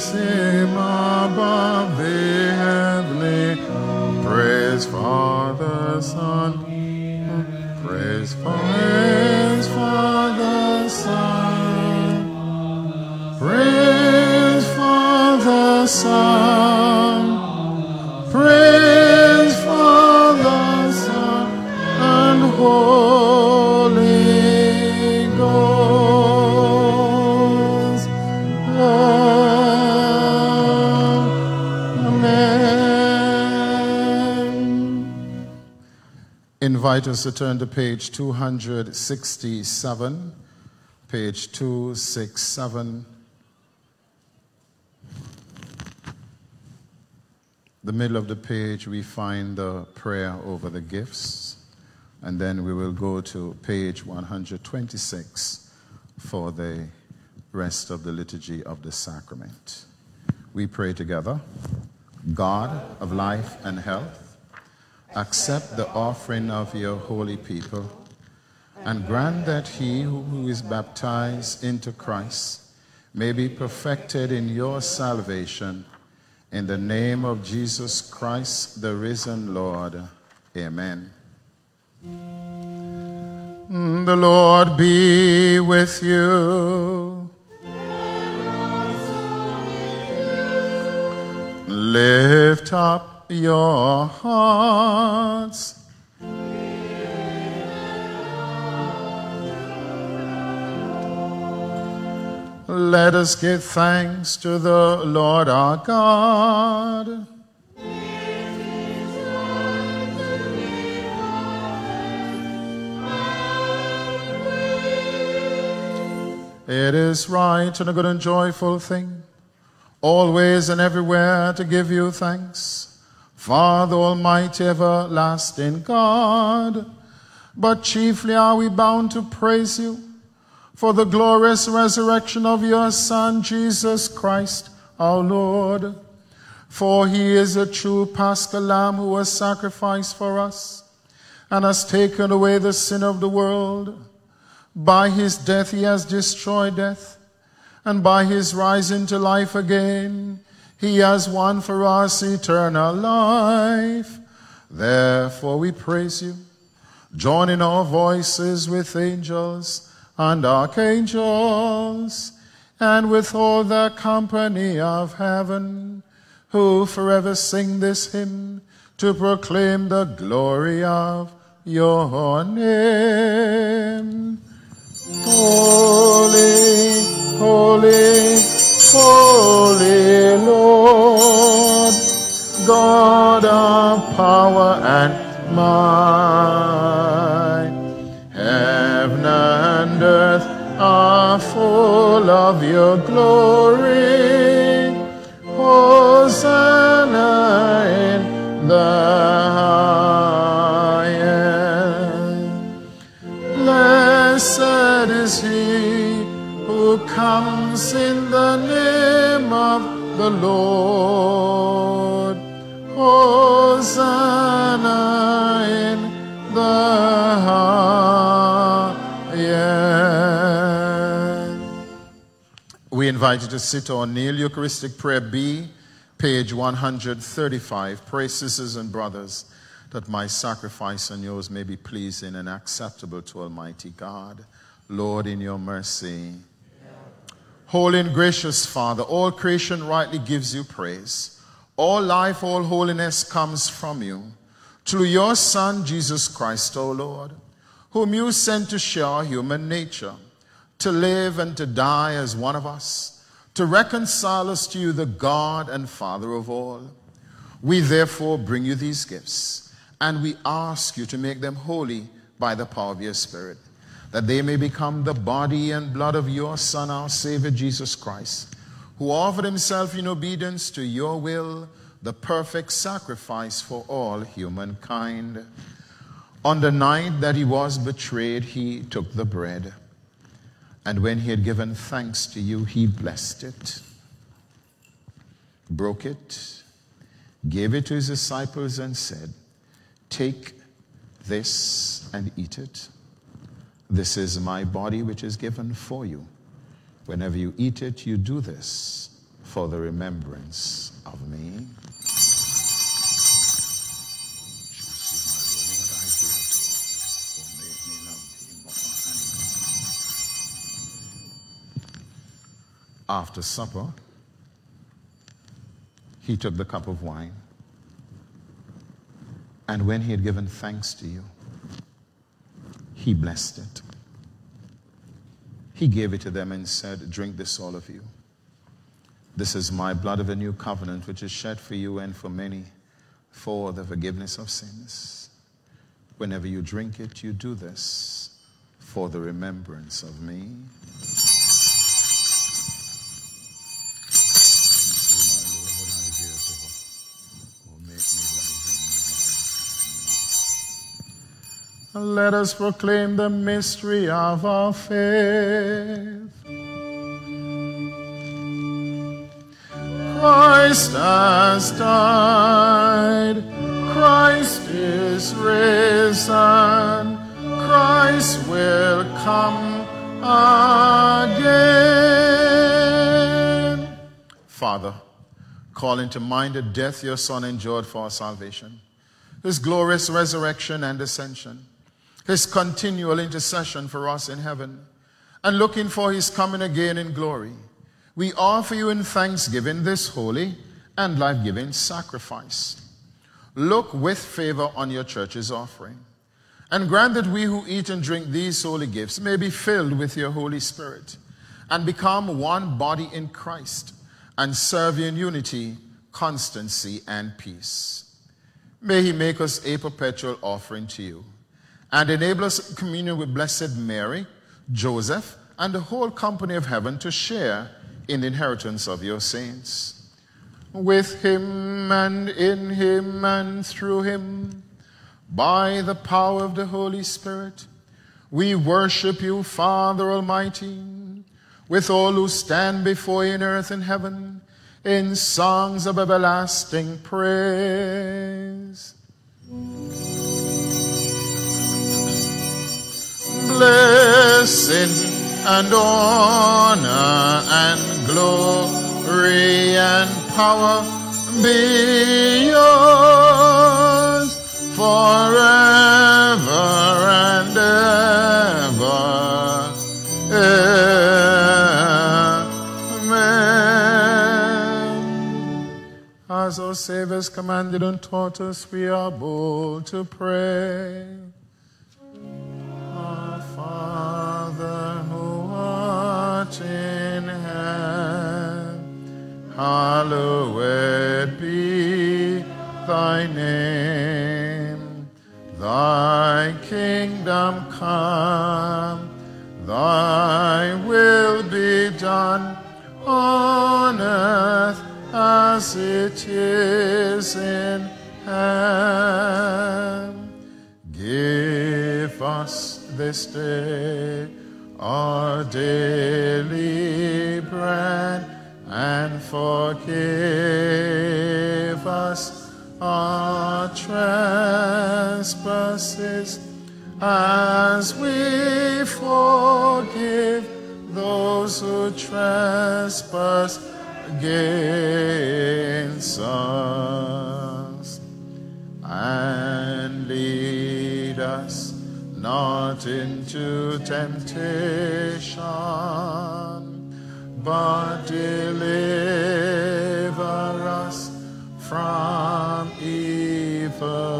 Him above the heavenly. Praise Father, Son. Praise Praise Father, Son. Praise Father, Son. Invite us to turn to page 267. Page 267. the middle of the page, we find the prayer over the gifts, and then we will go to page 126 for the rest of the liturgy of the sacrament. We pray together. God of life and health, accept the offering of your holy people, and grant that he who is baptized into Christ may be perfected in your salvation in the name of Jesus Christ, the risen Lord. Amen. The Lord be with you. Lift up your hearts. Let us give thanks to the Lord our God. It is right and a good and joyful thing, always and everywhere to give you thanks, Father Almighty, everlasting God. But chiefly are we bound to praise you for the glorious resurrection of your Son, Jesus Christ, our Lord. For he is a true paschal lamb who was sacrificed for us and has taken away the sin of the world. By his death he has destroyed death, and by his rising to life again, he has won for us eternal life. Therefore we praise you, joining our voices with angels and archangels, and with all the company of heaven, who forever sing this hymn to proclaim the glory of your name. Holy, holy, holy Lord, God of power and might. Heaven and earth are full of your glory. Hosanna in the highest. Blessed is he who comes in the name of the Lord. Hosanna in the highest. We invite you to sit or kneel. Eucharistic Prayer B, page 135. Pray, sisters and brothers, that my sacrifice and yours may be pleasing and acceptable to Almighty God. Lord, in your mercy. Holy and gracious Father, all creation rightly gives you praise. All life, all holiness comes from you. Through your Son, Jesus Christ, O Lord, whom you sent to share human nature, to live and to die as one of us, to reconcile us to you, the God and Father of all. We therefore bring you these gifts, and we ask you to make them holy by the power of your Spirit, that they may become the body and blood of your Son, our Savior Jesus Christ, who offered himself in obedience to your will, the perfect sacrifice for all humankind. On the night that he was betrayed, he took the bread. And when he had given thanks to you, he blessed it, broke it, gave it to his disciples, and said, Take this and eat it. This is my body, which is given for you. Whenever you eat it, you do this for the remembrance of me. After supper, he took the cup of wine. And when he had given thanks to you, he blessed it. He gave it to them and said, Drink this, all of you. This is my blood of a new covenant, which is shed for you and for many for the forgiveness of sins. Whenever you drink it, you do this for the remembrance of me. Let us proclaim the mystery of our faith. Christ has died. Christ is risen. Christ will come again. Father, call into mind the death your Son endured for our salvation, his glorious resurrection and ascension, his continual intercession for us in heaven, and looking for his coming again in glory. We offer you in thanksgiving this holy and life giving sacrifice. Look with favor on your church's offering, and grant that we who eat and drink these holy gifts may be filled with your Holy Spirit and become one body in Christ and serve in unity, constancy, and peace. May he make us a perpetual offering to you and enable us communion with Blessed Mary, Joseph, and the whole company of heaven to share in the inheritance of your saints. With him and in him and through him, by the power of the Holy Spirit, we worship you, Father Almighty, with all who stand before you in earth and heaven, in songs of everlasting praise. Blessing and honor and glory and power be yours forever and ever. Amen. As our Savior's commanded and taught us, we are bold to pray. Father who art in heaven, hallowed be thy name. Thy kingdom come, thy will be done on earth as it is in heaven. Give us this day our daily bread and forgive us our trespasses as we forgive those who trespass against us. Into temptation, but deliver us from evil.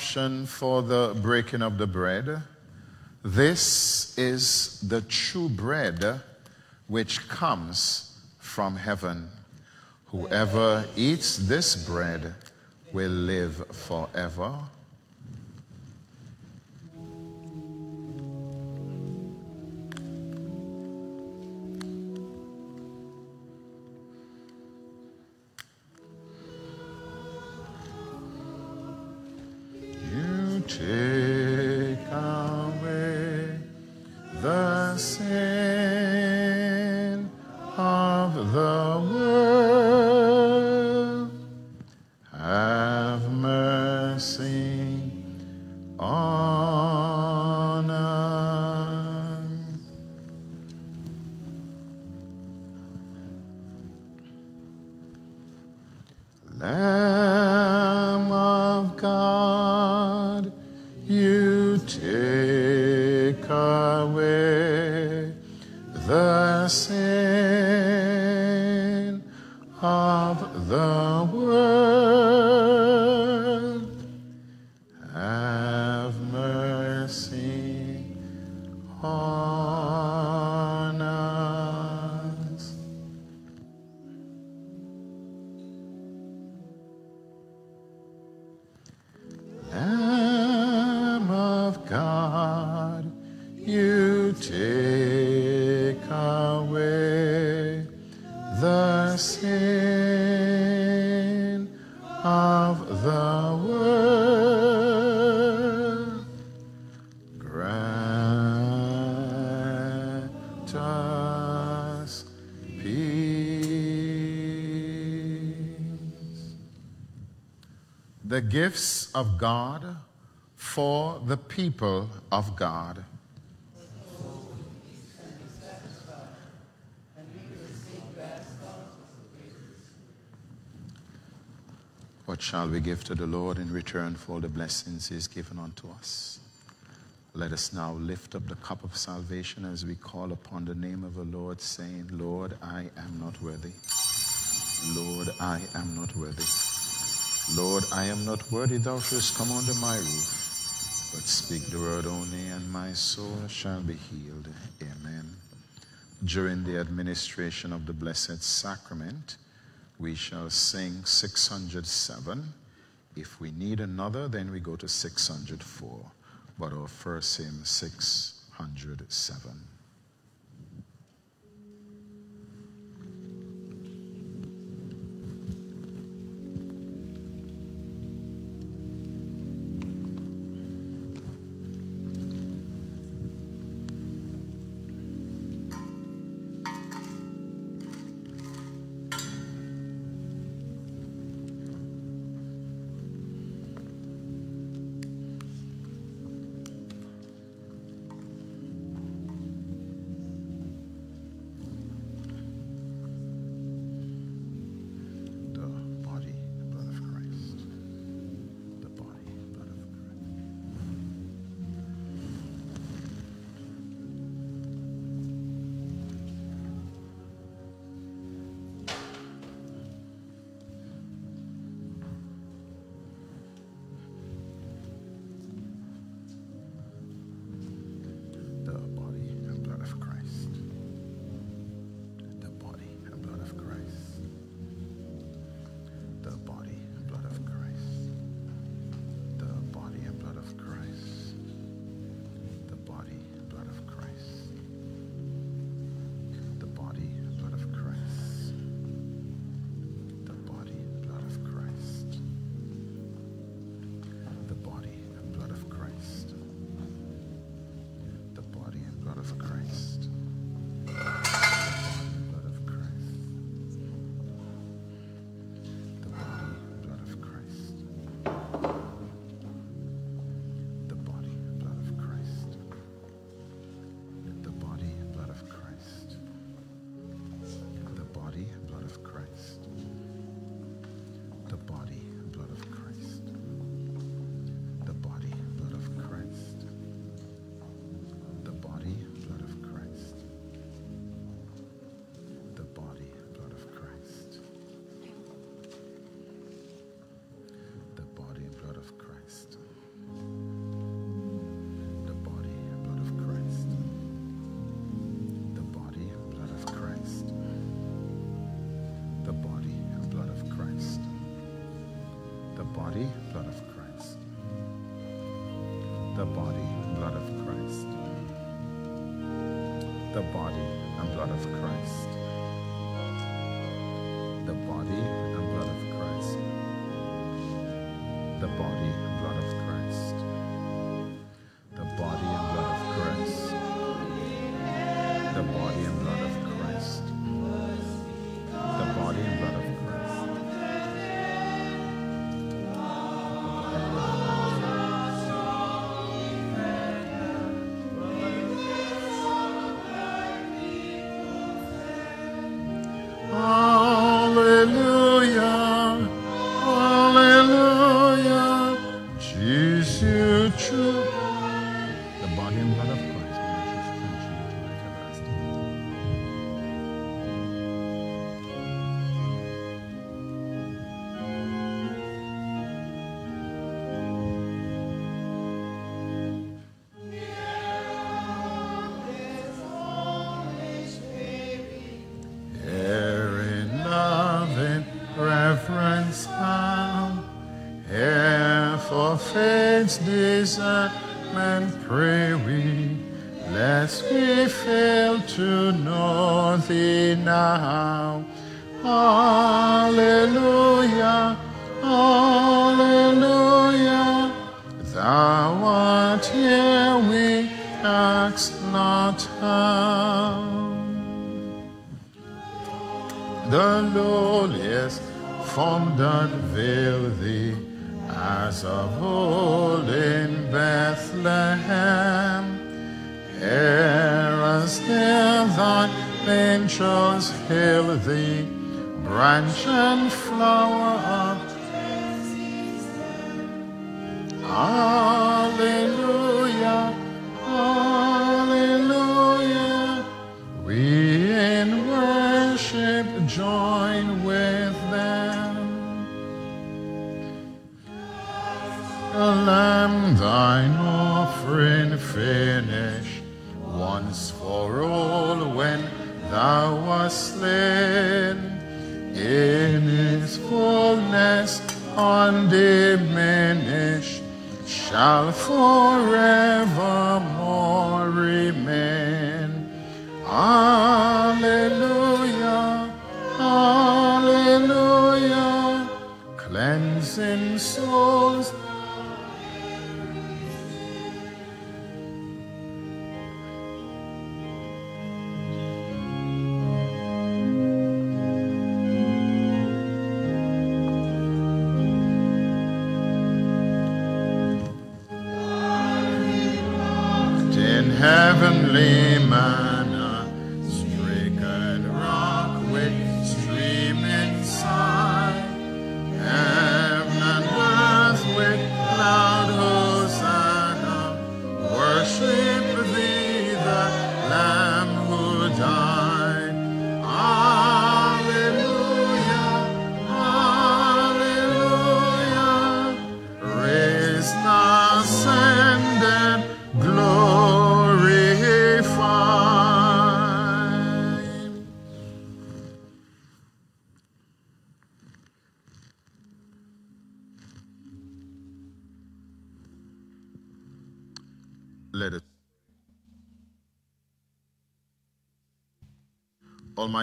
Option for the breaking of the bread. This is the true bread which comes from heaven. Whoever eats this bread will live forever. People of God. What shall we give to the Lord in return for all the blessings He has given unto us? Let us now lift up the cup of salvation as we call upon the name of the Lord, saying, Lord, I am not worthy. Lord, I am not worthy. Lord, I am not worthy thou shouldst come under my roof. But speak the word only, and my soul shall be healed. Amen. During the administration of the Blessed Sacrament, we shall sing 607. If we need another, then we go to 604. But our first hymn, 607.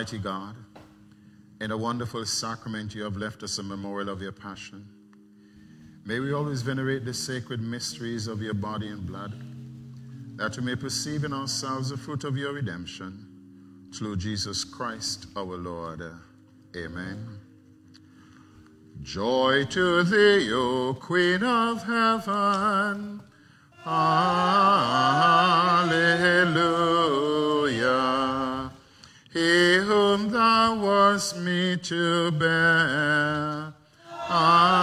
Almighty God, in a wonderful sacrament you have left us a memorial of your passion. May we always venerate the sacred mysteries of your body and blood, that we may perceive in ourselves the fruit of your redemption, through Jesus Christ our Lord. Amen. Joy to thee, O Queen of Heaven. Hallelujah. He whom thou wast me to bear. Hallelujah.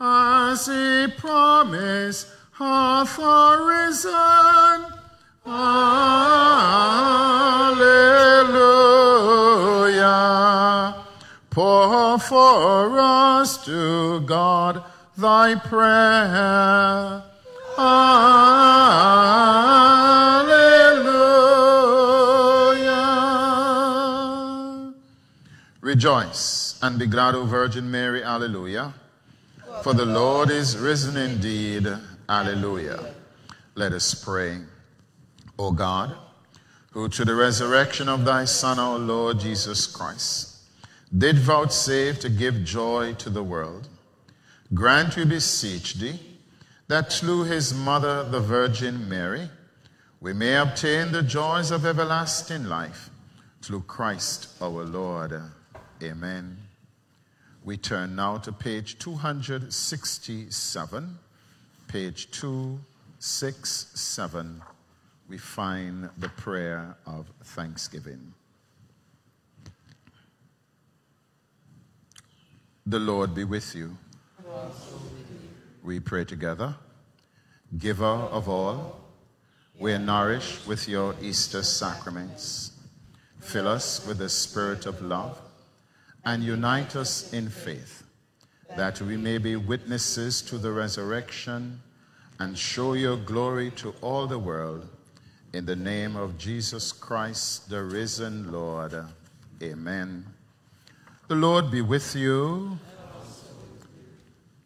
As he promised, hath arisen. Hallelujah. Pour for us to God thy prayer. Hallelujah. Rejoice and be glad, O Virgin Mary. Hallelujah. For the Lord is risen indeed. Hallelujah. Let us pray. O God, who to the resurrection of thy Son, our Lord Jesus Christ, did vouchsafe to give joy to the world, grant, we beseech thee, that slew his mother, the Virgin Mary, we may obtain the joys of everlasting life through Christ our Lord. Amen. We turn now to page 267. Page 267, we find the prayer of thanksgiving. The Lord be with you. We pray together. Giver of all, we are nourished with your Easter sacraments. Fill us with the spirit of love and unite us in faith, that we may be witnesses to the resurrection and show your glory to all the world. In the name of Jesus Christ, the risen Lord. Amen. The Lord be with you.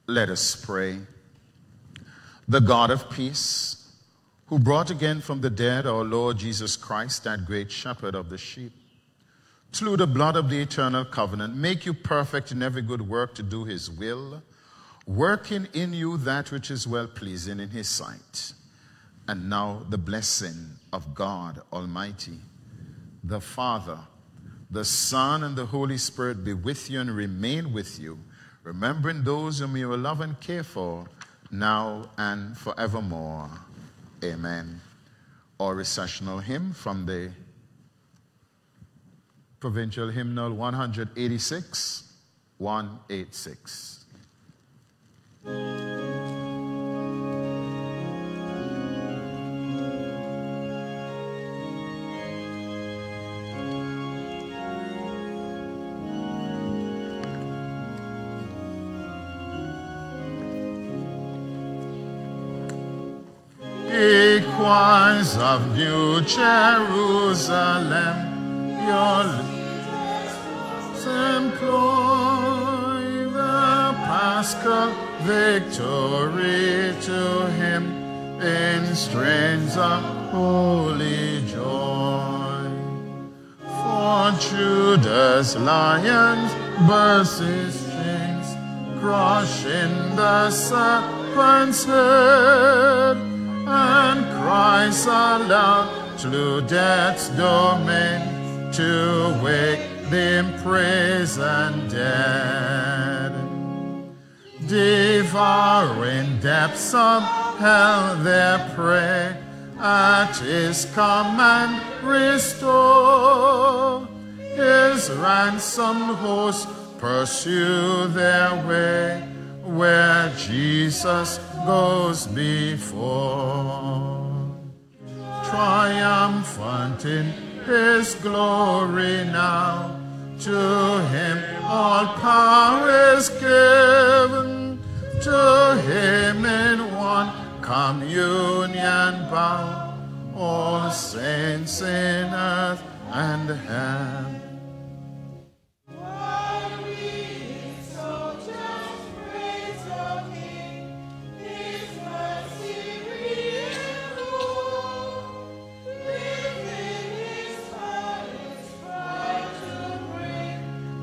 Let us pray. The God of peace, who brought again from the dead our Lord Jesus Christ, that great shepherd of the sheep, through the blood of the eternal covenant, make you perfect in every good work to do his will, working in you that which is well pleasing in his sight. And now the blessing of God Almighty, the Father, the Son, and the Holy Spirit be with you and remain with you, remembering those whom you will love and care for now and forevermore. Amen. Or recessional hymn from the provincial hymnal 186, 186. Of New Jerusalem, your lips employ the Paschal victory to him in strains of holy joy. For Judah's lions burst his chains, crushing the serpent's head, and cries aloud to death's domain to wake the imprisoned dead. Devouring depths of hell their prey, at his command restore. His ransomed hosts pursue their way where Jesus goes before. Triumphant in his glory now, to him all power is given, to him in one communion bow, all saints in earth and heaven.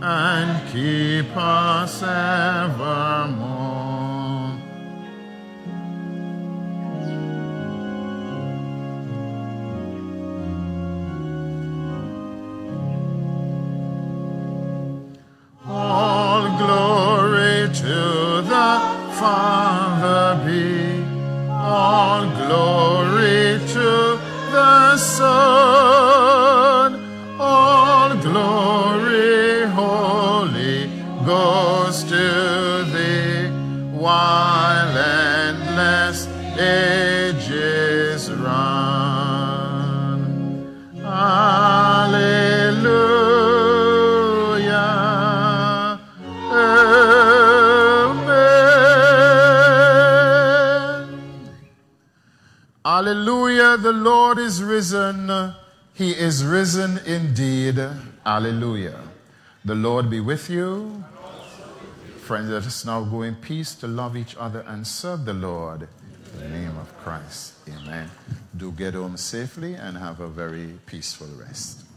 And keep us evermore. The Lord is risen. He is risen indeed. Alleluia. The Lord be with you. Friends, let us now go in peace to love each other and serve the Lord. In the name of Christ. Amen. Do get home safely and have a very peaceful rest.